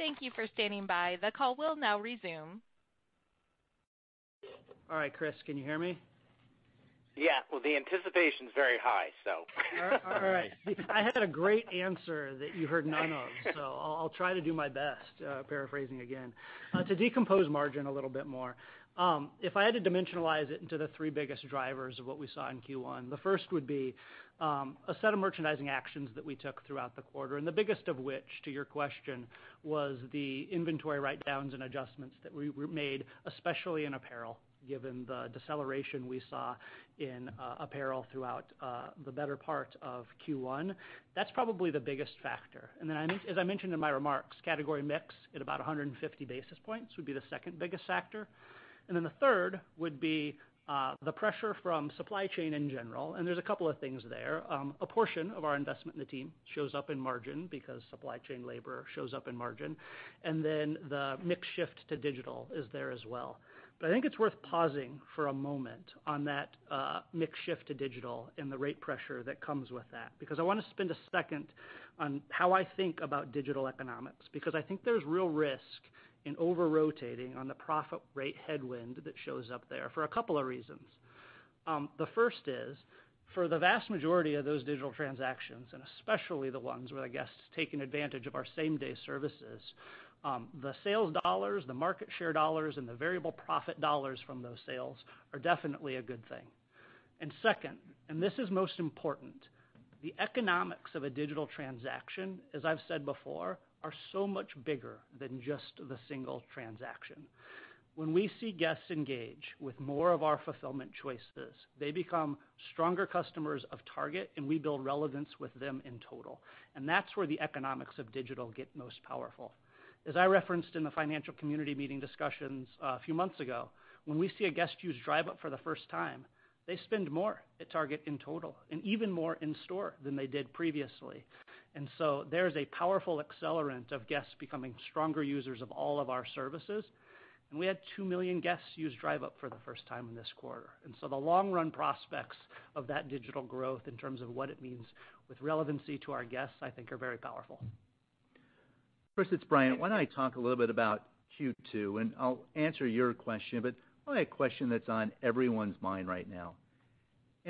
Thank you for standing by. The call will now resume. All right, Chris, can you hear me? Yeah. Well, the anticipation's very high, so. All right. I had a great answer that you heard none of, so I'll try to do my best, uh, paraphrasing again. Uh, to decompose margin a little bit more, um, if I had to dimensionalize it into the three biggest drivers of what we saw in Q1, the first would be Um, a set of merchandising actions that we took throughout the quarter, and the biggest of which, to your question, was the inventory write-downs and adjustments that we made, especially in apparel, given the deceleration we saw in uh, apparel throughout uh, the better part of Q1. That's probably the biggest factor. And then as I mentioned in my remarks, category mix at about 150 basis points would be the second biggest factor. And then the third would be Uh, the pressure from supply chain in general, and there's a couple of things there. Um, a portion of our investment in the team shows up in margin because supply chain labor shows up in margin, and then the mix shift to digital is there as well. But I think it's worth pausing for a moment on that uh, mix shift to digital and the rate pressure that comes with that, because I want to spend a second on how I think about digital economics, because I think there's real risk in over-rotating on the profit rate headwind that shows up there for a couple of reasons. Um, the first is, for the vast majority of those digital transactions, and especially the ones where the guest's taking advantage of our same-day services, um, The sales dollars, the market share dollars, and the variable profit dollars from those sales are definitely a good thing. Second, and this is most important, the economics of a digital transaction, as I've said before, are so much bigger than just the single transaction. When we see guests engage with more of our fulfillment choices, they become stronger customers of Target, and we build relevance with them in total. And that's where the economics of digital get most powerful. As I referenced in the financial community meeting discussions uh, a few months ago, when we see a guest use Drive Up for the first time, they spend more at Target in total, and even more in store than they did previously. And so there's a powerful accelerant of guests becoming stronger users of all of our services. And we had 2 million guests use Drive Up for the first time in this quarter. And so the long-run prospects of that digital growth in terms of what it means with relevancy to our guests, I think are very powerful. Chris, it's Brian. Why don't I talk a little bit about Q2, and I'll answer your question, but probably a question that's on everyone's mind right now.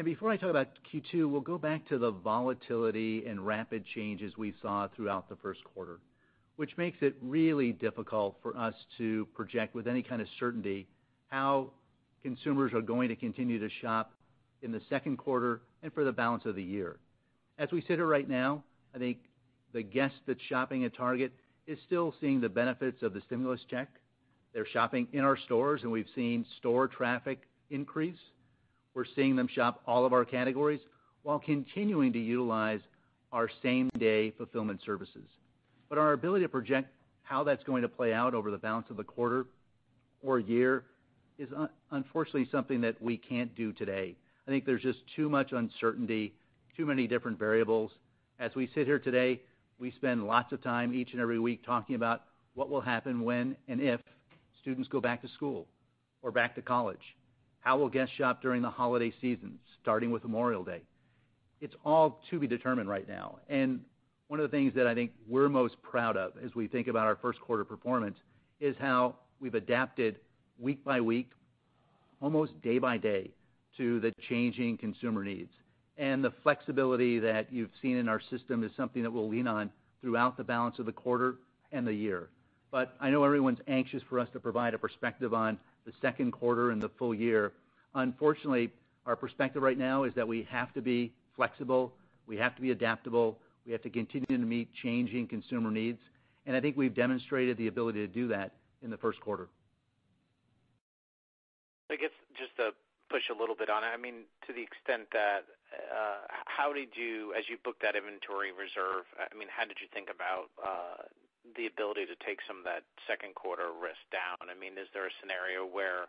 Before I talk about Q2, we'll go back to the volatility and rapid changes we saw throughout the first quarter, which makes it really difficult for us to project with any kind of certainty how consumers are going to continue to shop in the second quarter and for the balance of the year. As we sit here right now, I think the guest that's shopping at Target is still seeing the benefits of the stimulus check. They're shopping in our stores, and we've seen store traffic increase. We're seeing them shop all of our categories while continuing to utilize our same-day fulfillment services. But our ability to project how that's going to play out over the balance of the quarter or year is uh, unfortunately something that we can't do today. I think there's just too much uncertainty, too many different variables. As we sit here today, we spend lots of time each and every week talking about what will happen when and if students go back to school or back to college. How will guests shop during the holiday season, starting with Memorial Day? It's all to be determined right now. And one of the things that I think we're most proud of as we think about our first quarter performance is how we've adapted week by week, almost day by day, to the changing consumer needs. And the flexibility that you've seen in our system is something that we'll lean on throughout the balance of the quarter and the year. But I know everyone's anxious for us to provide a perspective on the second quarter and the full year. Unfortunately, our perspective right now is that we have to be flexible, we have to be adaptable, we have to continue to meet changing consumer needs, and I think we've demonstrated the ability to do that in the first quarter. I guess just to push a little bit on it, I mean to the extent that, uh how did you as you booked that inventory reserve, uh I mean how did you think about the ability to take some of that second quarter risk down? I mean, is there a scenario where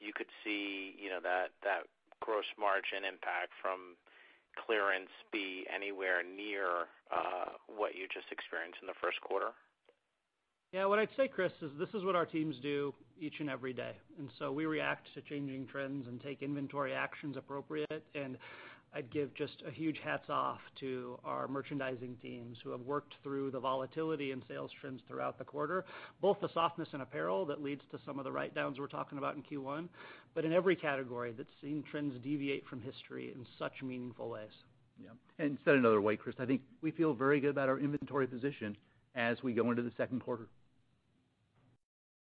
you could see you know, that that gross margin impact from clearance be anywhere near uh, what you just experienced in the first quarter? Yeah, what I'd say, Chris, is this is what our teams do each and every day. And so we react to changing trends and take inventory actions appropriate. I'd give just a huge hats off to our merchandising teams who have worked through the volatility in sales trends throughout the quarter, both the softness in apparel that leads to some of the write-downs we're talking about in Q1, but in every category that's seen trends deviate from history in such meaningful ways. Yeah. And said another way, Chris, I think we feel very good about our inventory position as we go into the second quarter.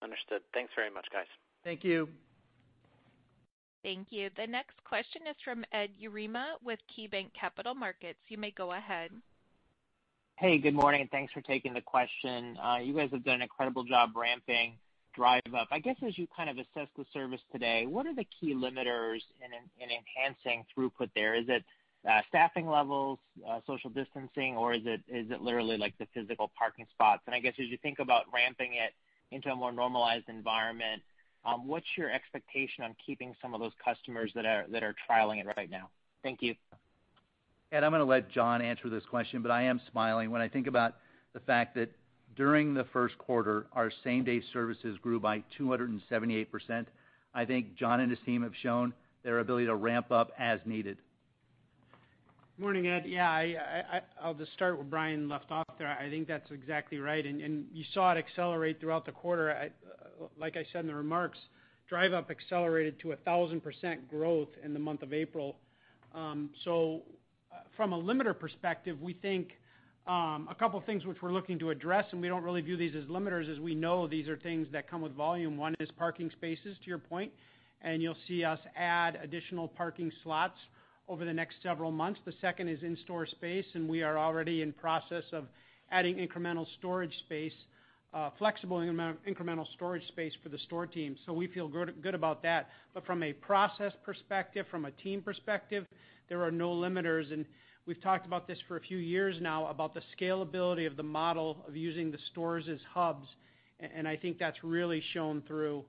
Understood. Thanks very much, guys. Thank you. Thank you. The next question is from Ed Yruma with KeyBanc Capital Markets. You may go ahead. Hey, good morning, and thanks for taking the question. Uh, you guys have done an incredible job ramping Drive Up. I guess as you kind of assess the service today, what are the key limiters in enhancing throughput there? Is it uh, staffing levels, uh, social distancing, or is it is it literally like the physical parking spots? And I guess as you think about ramping it into a more normalized environment, Um, what's your expectation on keeping some of those customers that are that are trialing it right now? Thank you. Ed, I'm going to let John answer this question, but I am smiling when I think about the fact that during the first quarter, our same-day services grew by 278%. I think John and his team have shown their ability to ramp up as needed. Morning, Ed. Yeah, I'll just start where Brian left off there. I think that's exactly right. And you saw it accelerate throughout the quarter. Like I said in the remarks, Drive Up accelerated to 1,000% growth in the month of April. Um, so, uh, from a limiter perspective, we think um, A couple things which we're looking to address, and we don't really view these as limiters, as we know these are things that come with volume. One is parking spaces, to your point, and you'll see us add additional parking slots over the next several months. The second is in-store space, and we are already in process of adding incremental storage space, flexible incremental storage space for the store team. So we feel good about that. But from a process perspective, from a team perspective, there are no limiters, and we've talked about this for a few years now, about the scalability of the model of using the stores as hubs, and I think that's really shown through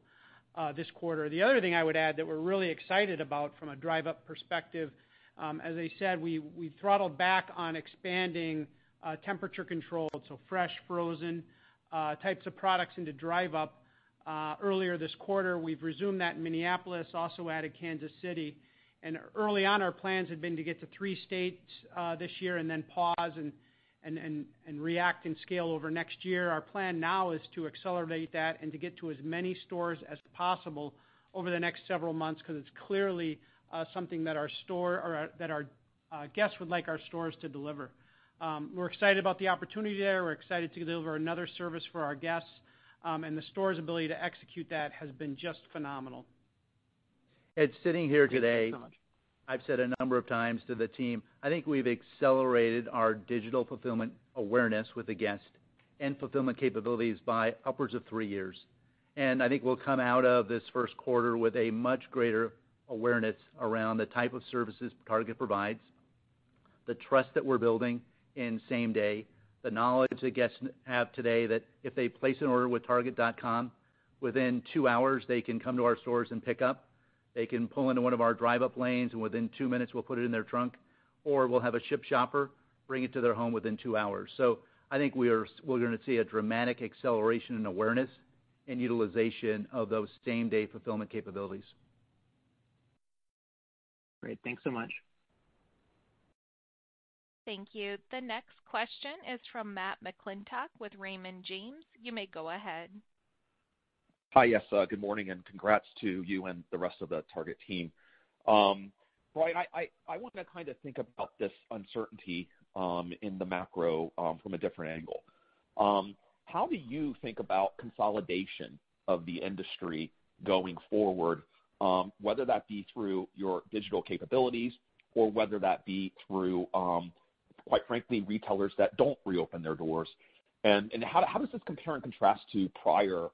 uh, this quarter. The other thing I would add that we're really excited about from a Drive Up perspective, um, as I said, we throttled back on expanding uh, temperature controlled, so fresh, frozen Uh, types of products into Drive Up uh, earlier this quarter. We've resumed that in Minneapolis, also added Kansas City. And early on, our plans had been to get to three states uh, this year and then pause and react and scale over next year. Our plan now is to accelerate that and to get to as many stores as possible over the next several months because it's clearly something that our store or that our uh guests would like our stores to deliver. Um, we're excited about the opportunity there. We're excited to deliver another service for our guests. Um, and the store's ability to execute that has been just phenomenal. Ed, sitting here today. Thank you so much. I've said a number of times to the team, I think we've accelerated our digital fulfillment awareness with the guest and fulfillment capabilities by upwards of three years. And I think we'll come out of this first quarter with a much greater awareness around the type of services Target provides, the trust that we're building in same day, the knowledge that guests have today that if they place an order with target.com, within two hours, they can come to our stores and pick up. They can pull into one of our Drive Up lanes, and within two minutes, we'll put it in their trunk, or we'll have a Shipt shopper bring it to their home within two hours. So I think we are we're going to see a dramatic acceleration in awareness and utilization of those same-day fulfillment capabilities. Great. Thanks so much. Thank you. The next question is from Matt McClintock with Raymond James. You may go ahead. Hi. Yes, uh, good morning, and congrats to you and the rest of the Target team. Um, Brian, I want to kind of think about this uncertainty um, in the macro um, from a different angle. How do you think about consolidation of the industry going forward, whether that be through your digital capabilities or whether that be through, quite frankly, retailers that don't reopen their doors? And and how how does this compare and contrast to prior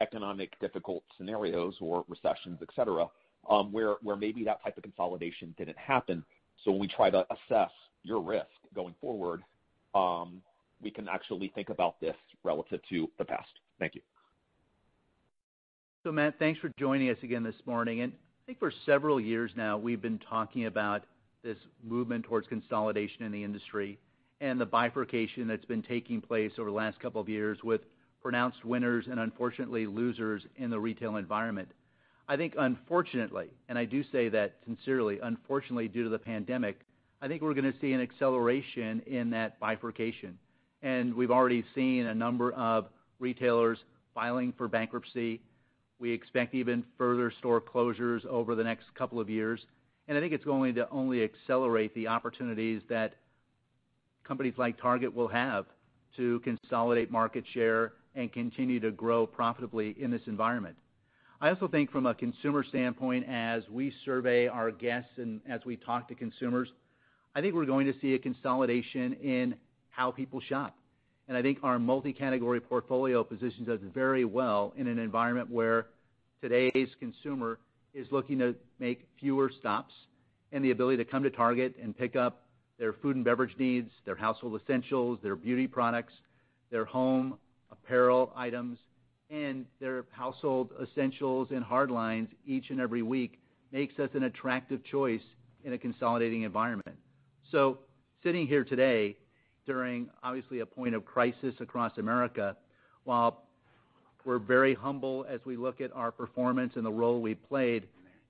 economic difficult scenarios or recessions, et cetera, um, where maybe that type of consolidation didn't happen? So when we try to assess your risk going forward, um, we can actually think about this relative to the past. Thank you. So Matt, thanks for joining us again this morning. And I think for several years now, we've been talking about this movement towards consolidation in the industry and the bifurcation that's been taking place over the last couple of years with pronounced winners and unfortunately losers in the retail environment. I think unfortunately, and I do say that sincerely, unfortunately, due to the pandemic, I think we're going to see an acceleration in that bifurcation. And We've already seen a number of retailers filing for bankruptcy. We expect even further store closures over the next couple of years. I think it's going to only accelerate the opportunities that companies like Target will have to consolidate market share and continue to grow profitably in this environment. I also think from a consumer standpoint, as we survey our guests and as we talk to consumers, I think we're going to see a consolidation in how people shop. And I think our multi-category portfolio positions us very well in an environment where today's consumer is looking to make fewer stops, and the ability to come to Target and pick up their food and beverage needs, their household essentials, their beauty products, their home apparel items, and their household essentials and hard lines each and every week makes us an attractive choice in a consolidating environment. So sitting here today during obviously a point of crisis across America, while we're very humble as we look at our performance and the role we've played,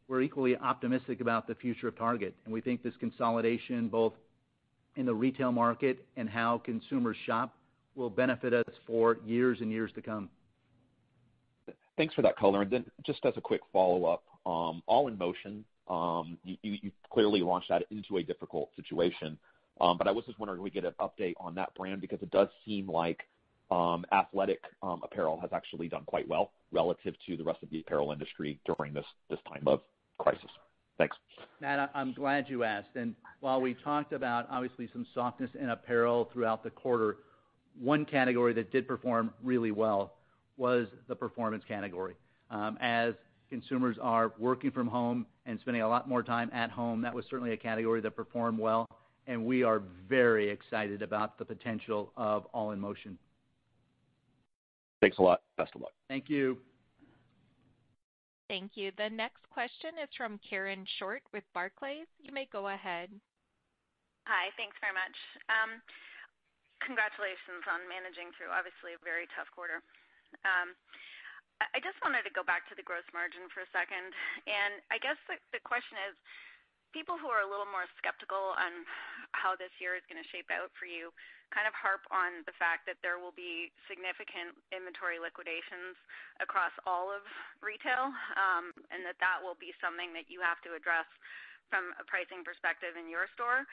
we're equally optimistic about the future of Target. And we think this consolidation, both in the retail market and how consumers shop, will benefit us for years and years to come. Thanks for that color. And then just as a quick follow-up, All in Motion, you clearly launched that into a difficult situation. Um but I was just wondering if we could get an update on that brand because it does seem like Um, athletic um, apparel has actually done quite well relative to the rest of the apparel industry during this time of crisis. Thanks. Matt, I'm glad you asked. And while we talked about obviously some softness in apparel throughout the quarter, one category that did perform really well was the performance category. Um, as consumers are working from home and spending a lot more time at home, that was certainly a category that performed well, and we are very excited about the potential of All in Motion. Thanks a lot. Best of luck. Thank you. Thank you. The next question is from Karen Short with Barclays. You may go ahead. Hi. Thanks very much. Um, congratulations on managing through obviously a very tough quarter. Um, I just wanted to go back to the gross margin for a second. I guess the question is, people who are a little more skeptical on how this year is going to shape out for you kind of harp on the fact that there will be significant inventory liquidations across all of retail, um, and that that will be something that you have to address from a pricing perspective in your store.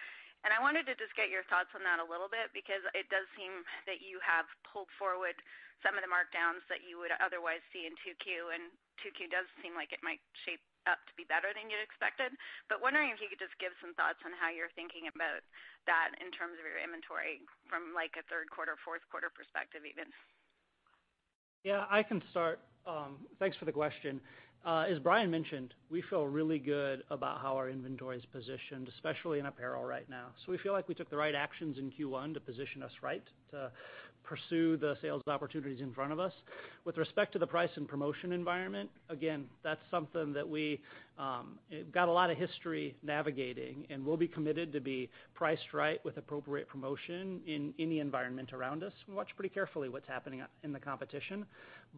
And I wanted to just get your thoughts on that a little bit because it does seem that you have pulled forward some of the markdowns that you would otherwise see in 2Q, and 2Q does seem like it might shape up to be better than you'd expected. But wondering if you could just give some thoughts on how you're thinking about that in terms of your inventory from like a third quarter, fourth quarter perspective even. Yeah, I can start. Um, thanks for the question. Uh, as Brian mentioned, we feel really good about how our inventory is positioned, especially in apparel right now. So we feel like we took the right actions in Q1 to position us right to pursue the sales opportunities in front of us. With respect to the price and promotion environment, again, that's something that we um, got a lot of history navigating, and we'll be committed to be priced right with appropriate promotion in any environment around us. We watch pretty carefully what's happening in the competition,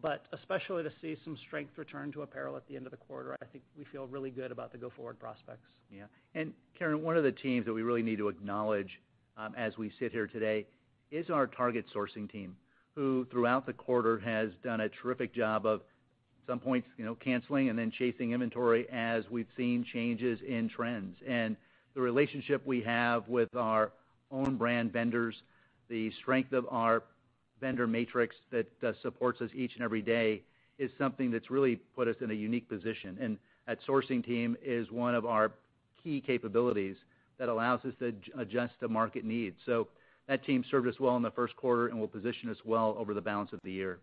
but especially to see some strength return to apparel at the end of the quarter, I think we feel really good about the go-forward prospects. Yeah. And Karen, one of the teams that we really need to acknowledge um, as we sit here today is our Target sourcing team, who throughout the quarter has done a terrific job of some points you know, canceling and then chasing inventory as we've seen changes in trends. And the relationship we have with our own brand vendors, the strength of our vendor matrix that uh, supports us each and every day is something that's really put us in a unique position. And that sourcing team is one of our key capabilities that allows us to adjust to market needs. That team served us well in the first quarter and will position us well over the balance of the year.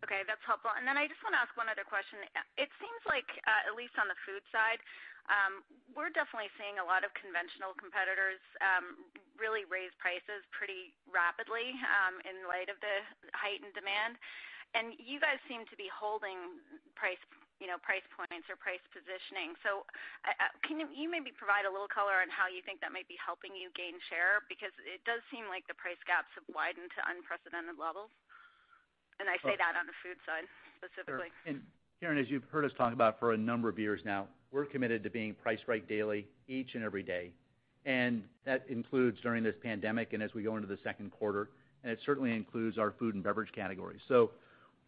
Okay, that's helpful. And then I just want to ask one other question. It seems like, uh, at least on the food side, um, we're definitely seeing a lot of conventional competitors um, really raise prices pretty rapidly um, in light of the heightened demand. And you guys seem to be holding price points or price positioning. So, can you maybe provide a little color on how you think that might be helping you gain share? Because it does seem like the price gaps have widened to unprecedented levels. And I say that on the food side specifically. Sure. Karen, as you've heard us talk about for a number of years now, we're committed to being priced right daily, each and every day. And that includes during this pandemic and as we go into the second quarter, and it certainly includes our food and beverage categories.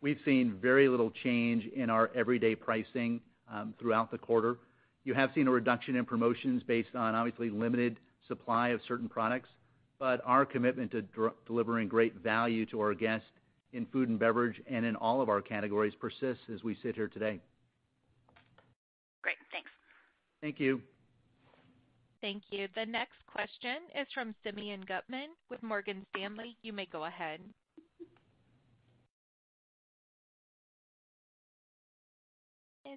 We've seen very little change in our everyday pricing um, throughout the quarter. You have seen a reduction in promotions based on obviously limited supply of certain products, but our commitment to delivering great value to our guests in food and beverage and in all of our categories persists as we sit here today. Great. Thanks. Thank you. Thank you. The next question is from Simeon Gutman with Morgan Stanley. You may go ahead.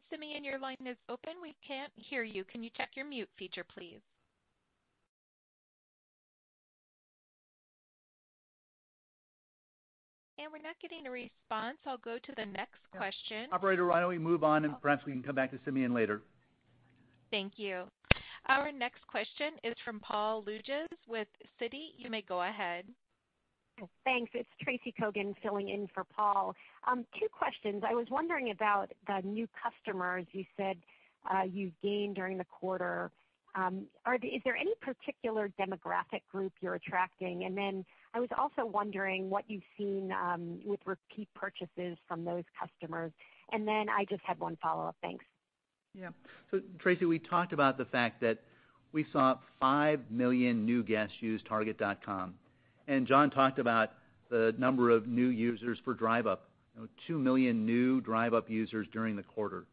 Simeon, your line is open. We can't hear you. Can you check your mute feature, please? And we're not getting a response. I'll go to the next question. Operator, why don't we move on and perhaps we can come back to Simeon later. Thank you. Our next question is from Paul Lejuez with Citi. You may go ahead. Thanks. It's Tracy Kogan filling in for Paul. Um, two questions. I was wondering about the new customers you said uh, you've gained during the quarter. Um, is there any particular demographic group you're attracting? And then I was also wondering what you've seen um, with repeat purchases from those customers. And then I just had one follow-up. Thanks. Yeah. So Tracy, we talked about the fact that we saw 5 million new guests use target.com. John talked about the number of new users for Drive Up, 2 million new Drive Up users during the quarter.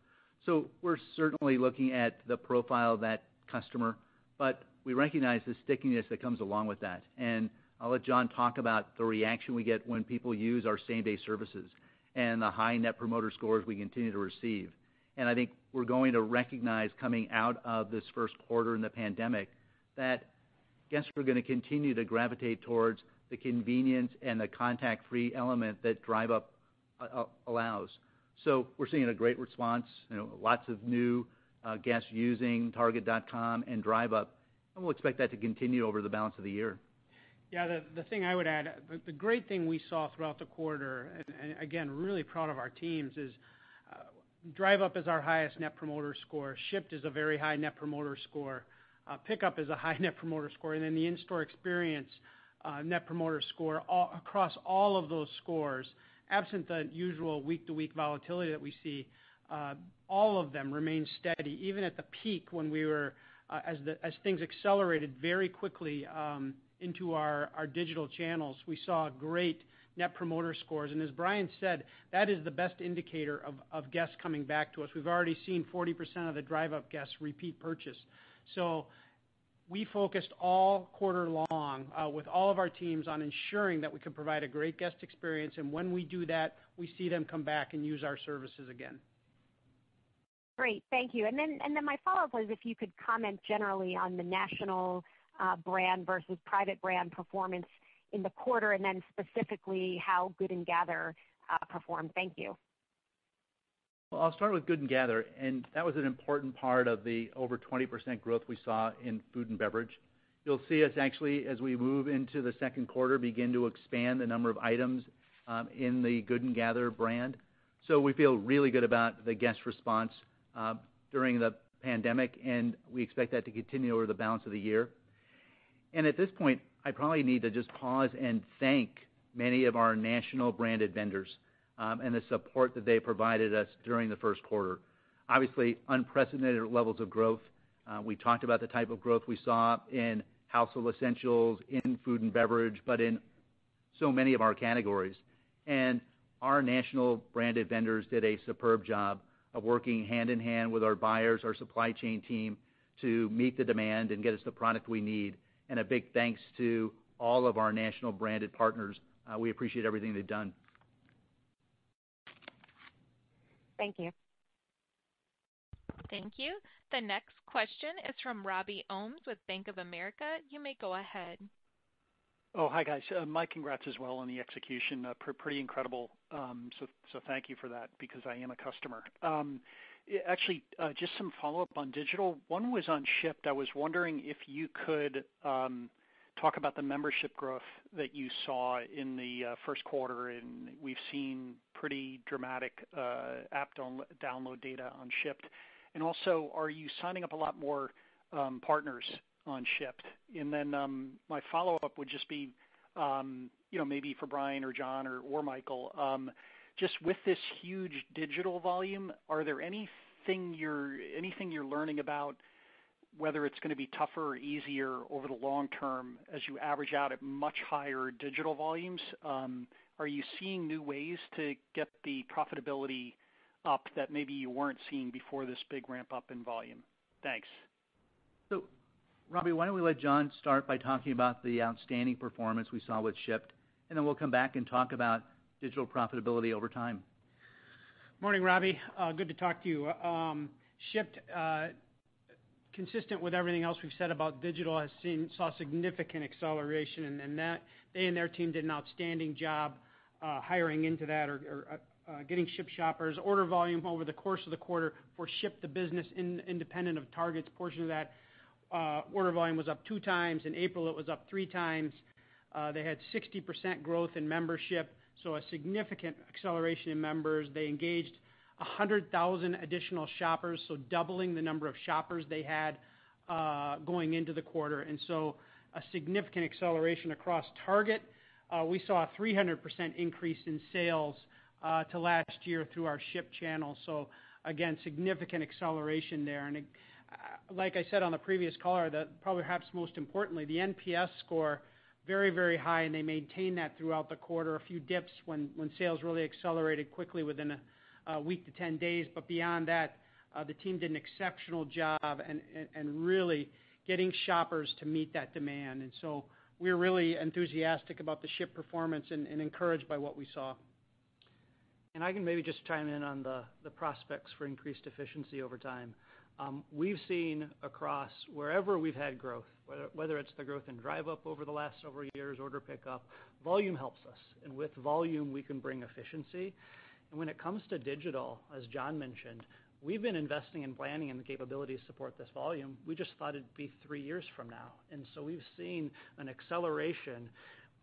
So we're certainly looking at the profile of that customer, but we recognize the stickiness that comes along with that. And I'll let John talk about the reaction we get when people use our same-day services and the high Net Promoter Scores we continue to receive. And I think we're going to recognize coming out of this first quarter in the pandemic that guests are going to continue to gravitate towards the convenience and the contact-free element that Drive Up uh, uh, allows. So we're seeing a great response, lots of new uh, guests using target.com and Drive Up, and we'll expect that to continue over the balance of the year. Yeah, the thing I would add, the great thing we saw throughout the quarter, and again, really proud of our teams, is Drive Up is our highest Net Promoter Score. Shipt is a very high Net Promoter Score. Uh, pickup is a high Net Promoter Score. And then the in-store experience uh, Net Promoter Score, across all of those scores, absent the usual week-to-week volatility that we see, uh, all of them remain steady. Even at the peak when we were uh as the as things accelerated very quickly um, into our digital channels, we saw great Net Promoter Scores. And as Brian said, that is the best indicator of of guests coming back to us. We've already seen 40% of the Drive Up guests repeat purchase. So we focused all quarter long uh, with all of our teams on ensuring that we could provide a great guest experience, and when we do that, we see them come back and use our services again. Great. Thank you. And then my follow-up was if you could comment generally on the national uh, brand versus private brand performance in the quarter, and then specifically how Good & Gather uh, performed. Thank you. Well, I'll start with Good & Gather. And that was an important part of the over 20% growth we saw in food and beverage. You'll see us actually, as we move into the second quarter, begin to expand the number of items um, in the Good & Gather brand. So we feel really good about the guest response uh, during the pandemic, and we expect that to continue over the balance of the year. And at this point, I probably need to just pause and thank many of our national branded vendors, Um, and the support that they provided us during the first quarter. Obviously, unprecedented levels of growth. Uh, we talked about the type of growth we saw in household essentials, in food and beverage, but in so many of our categories. And our national branded vendors did a superb job of working hand in hand with our buyers, our supply chain team, to meet the demand and get us the product we need. And a big thanks to all of our national branded partners. Uh, we appreciate everything they've done. Thank you. Thank you. The next question is from Robbie Ohmes with Bank of America. You may go ahead. Oh, hi guys. Uh, my congrats as well on the execution. Uh, pretty incredible. Um, so thank you for that because I am a customer. Um, actually, uh, just some follow-up on digital. One was on Shipt. I was wondering if you could um, talk about the membership growth that you saw in the uh, first quarter, and we've seen pretty dramatic uh, app download data on Shipt. And also, are you signing up a lot more um, partners on Shipt? And then um, my follow-up would just be um, you know, maybe for Brian or John or Michael. Um, just with this huge digital volume, are there anything you're anything you're learning about whether it's going to be tougher or easier over the long term as you average out at much higher digital volumes? Um, are you seeing new ways to get the profitability up that maybe you weren't seeing before this big ramp-up in volume? Thanks. So Robbie, why don't we let John start by talking about the outstanding performance we saw with Shipt, and then we'll come back and talk about digital profitability over time. Morning, Robbie. Uh, good to talk to you. Um, Shipt, uh, consistent with everything else we've said about digital, has seen saw significant acceleration, and they and their team did an outstanding job uh, hiring into that or uh, uh, getting Shipt shoppers. Order volume over the course of the quarter for Shipt the business independent of Target's portion of that order volume was up two times. In April, it was up three times. They had 60% growth in membership, so a significant acceleration in members. They engaged 100,000 additional shoppers, so doubling the number of shoppers they had uh, going into the quarter. And so a significant acceleration across Target. Uh, we saw a 300% increase in sales uh, to last year through our Shipt channel. So again, significant acceleration there. And like I said on the previous probably perhaps most importantly, the NPS score, very, very high, and they maintained that throughout the quarter. A few dips when sales really accelerated quickly within a week to 10 days. But beyond that, uh, the team did an exceptional job and really getting shoppers to meet that demand. And so we're really enthusiastic about the Shipt performance and encouraged by what we saw. And I can maybe just chime in on the prospects for increased efficiency over time. Um, we've seen across wherever we've had growth, whether it's the growth in Drive Up over the last several years, Order Pickup, volume helps us. And with volume, we can bring efficiency. And when it comes to digital, as John mentioned, we've been investing in planning and the capability to support this volume. We just thought it'd be three years from now. And so we've seen an acceleration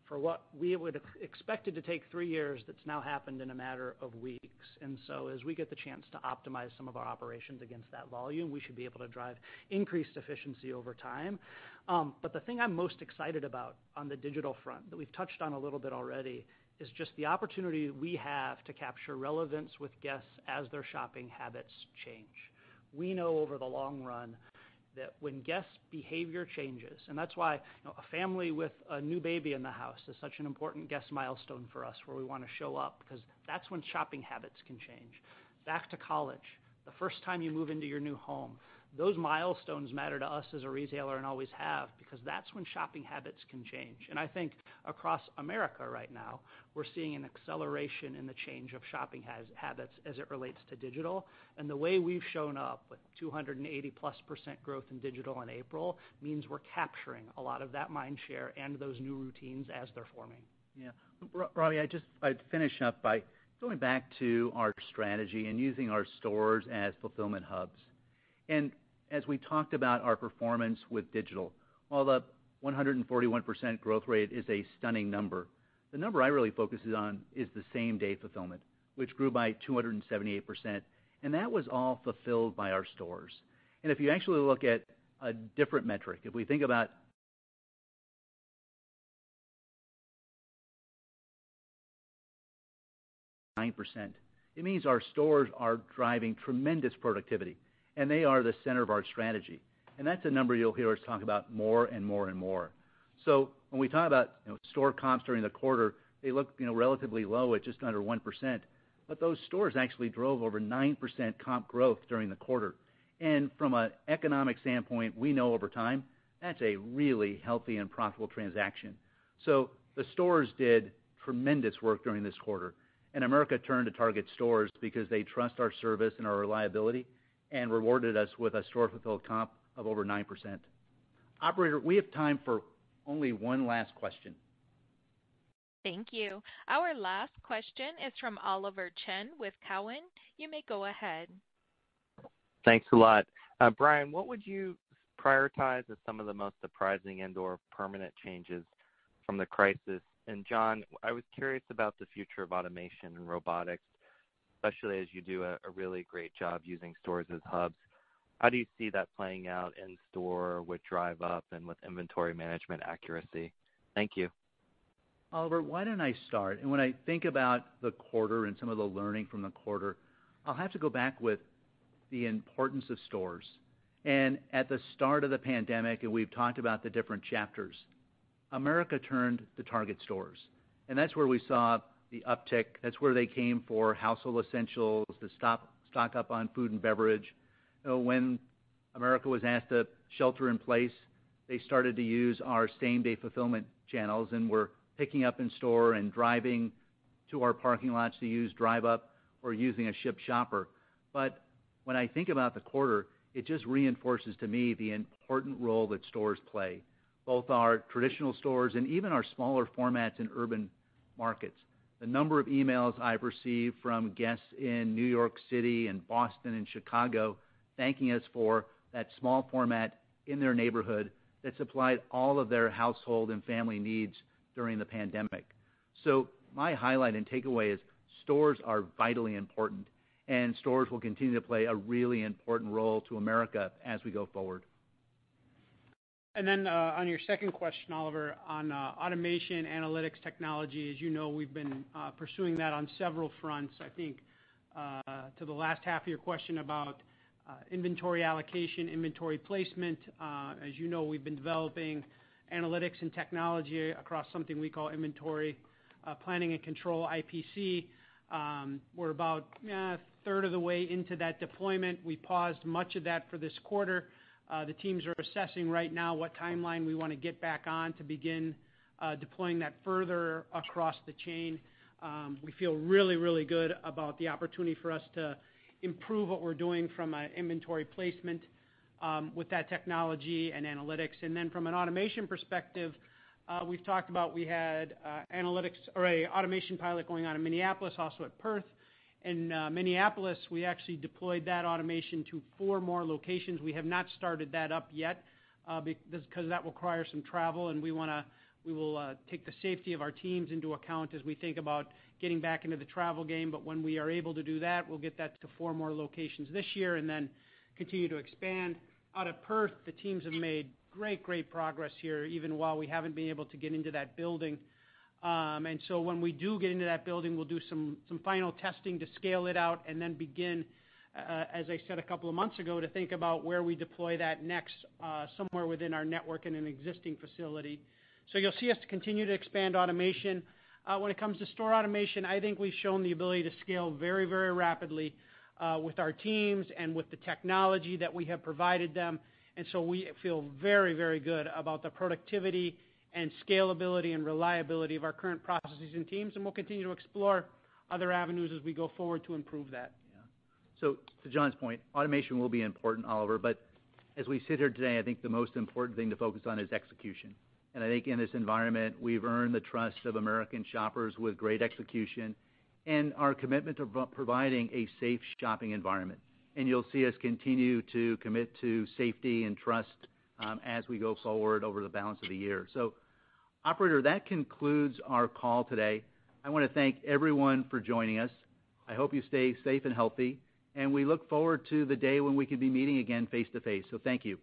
for what we would expected to take three years that's now happened in a matter of weeks. And so as we get the chance to optimize some of our operations against that volume, we should be able to drive increased efficiency over time. Um but the thing I'm most excited about on the digital front that we've touched on a little bit already is just the opportunity we have to capture relevance with guests as their shopping habits change. We know over the long run that when guests' behavior changes, and that's why a family with a new baby in the house is such an important guest milestone for us, where we want to show up, because that's when shopping habits can change. Back to college, the first time you move into your new home, those milestones matter to us as a retailer and always have, because that's when shopping habits can change. And I think across America right now, we're seeing an acceleration in the change of shopping habits as it relates to digital. And the way we've shown up with 280%+ growth in digital in April means we're capturing a lot of that mind share and those new routines as they're forming. Yeah. Robbie, I just I'd finish up by going back to our strategy and using our stores as fulfillment hubs. And as we talked about our performance with digital, while the 141% growth rate is a stunning number, the number I really focus on is the same-day fulfillment, which grew by 278%, and that was all fulfilled by our stores. And if you actually look at a different metric, if we think about 9%, it means our stores are driving tremendous productivity, and they are the center of our strategy. And that's a number you'll hear us talk about more and more. And more. So when we talk about you know, store comps during the quarter, they look you know, relatively low at just under 1%, but those stores actually drove over 9% comp growth during the quarter. And from an economic standpoint, we know over time, that's a really healthy and profitable transaction. So the stores did tremendous work during this quarter, and America turned to Target stores because they trust our service and our reliability rewarded us with a store-fulfilled comp of over 9%. Operator, we have time for only one last question. Thank you. Our last question is from Oliver Chen with Cowen. You may go ahead. Thanks a lot. Uh, Brian, what would you prioritize as some of the most surprising and/or permanent changes from the crisis? And John, I was curious about the future of automation and robotics, especially as you do a really great job using stores as hubs. How do you see that playing out in store with Drive Up and with inventory management accuracy? Thank you. Oliver, why don't I start? And when I think about the quarter and some of the learning from the quarter, I'll have to go back with the importance of stores. And at the start of the pandemic, and we've talked about the different chapters, America turned to Target stores, and that's where we saw the uptick. That's where they came for household essentials, to stock up on food and beverage. When America was asked to shelter in place, they started to use our same-day fulfillment channels and were picking up in store and driving to our parking lots to use Drive Up or using a Shipt shopper. But when I think about the quarter, it just reinforces to me the important role that stores play, both our traditional stores and even our smaller formats in urban markets. The number of emails I've received from guests in New York City and Boston and Chicago thanking us for that small format in their neighborhood that supplied all of their household and family needs during the pandemic. So my highlight and takeaway is stores are vitally important, and stores will continue to play a really important role to America as we go forward. Uh, on your second question, Oliver, on uh, automation analytics technology, as you know, we've been uh, pursuing that on several fronts. I think to the last half of your question about inventory allocation, inventory placement. As you know, we've been developing analytics and technology across something we call Inventory Planning and Control, IPC. Um, we're about a third of the way into that deployment. We paused much of that for this quarter. Uh, the teams are assessing right now what timeline we want to get back on to begin uh, deploying that further across the chain. Um, we feel really, really good about the opportunity for us to improve what we're doing from an inventory placement um, with that technology and analytics. And then from an automation perspective, uh, we've talked about we had analytics or an automation pilot going on in Minneapolis, also at Perth. In uh, Minneapolis, we actually deployed that automation to four more locations. We have not started that up yet uh, because that will require some travel, and we will uh, take the safety of our teams into account as we think about getting back into the travel game. But when we are able to do that, we'll get that to four more locations this year and then continue to expand. Out of Perth, the teams have made great, great progress here, even while we haven't been able to get into that building. Um, when we do get into that building, we'll do some final testing to scale it out and then begin, uh, uh, as I said a couple of months ago, to think about where we deploy that next uh, somewhere within our network in an existing facility. So you'll see us continue to expand automation. When it comes to store automation, I think we've shown the ability to scale very very rapidly with our teams and with the technology that we have provided them. And so we feel very, very good about the productivity and scalability and reliability of our current processes and teams, and we'll continue to explore other avenues as we go forward to improve that. So, to John's point, automation will be important, Oliver, but as we sit here today, I think the most important thing to focus on is execution. And I think in this environment, we've earned the trust of American shoppers with great execution and our commitment to providing a safe shopping environment. And you'll see us continue to commit to safety and trust Um, as we go forward over the balance of the year. So Operator, that concludes our call today. I want to thank everyone for joining us. I hope you stay safe and healthy, and we look forward to the day when we can be meeting again face-to-face. So thank you.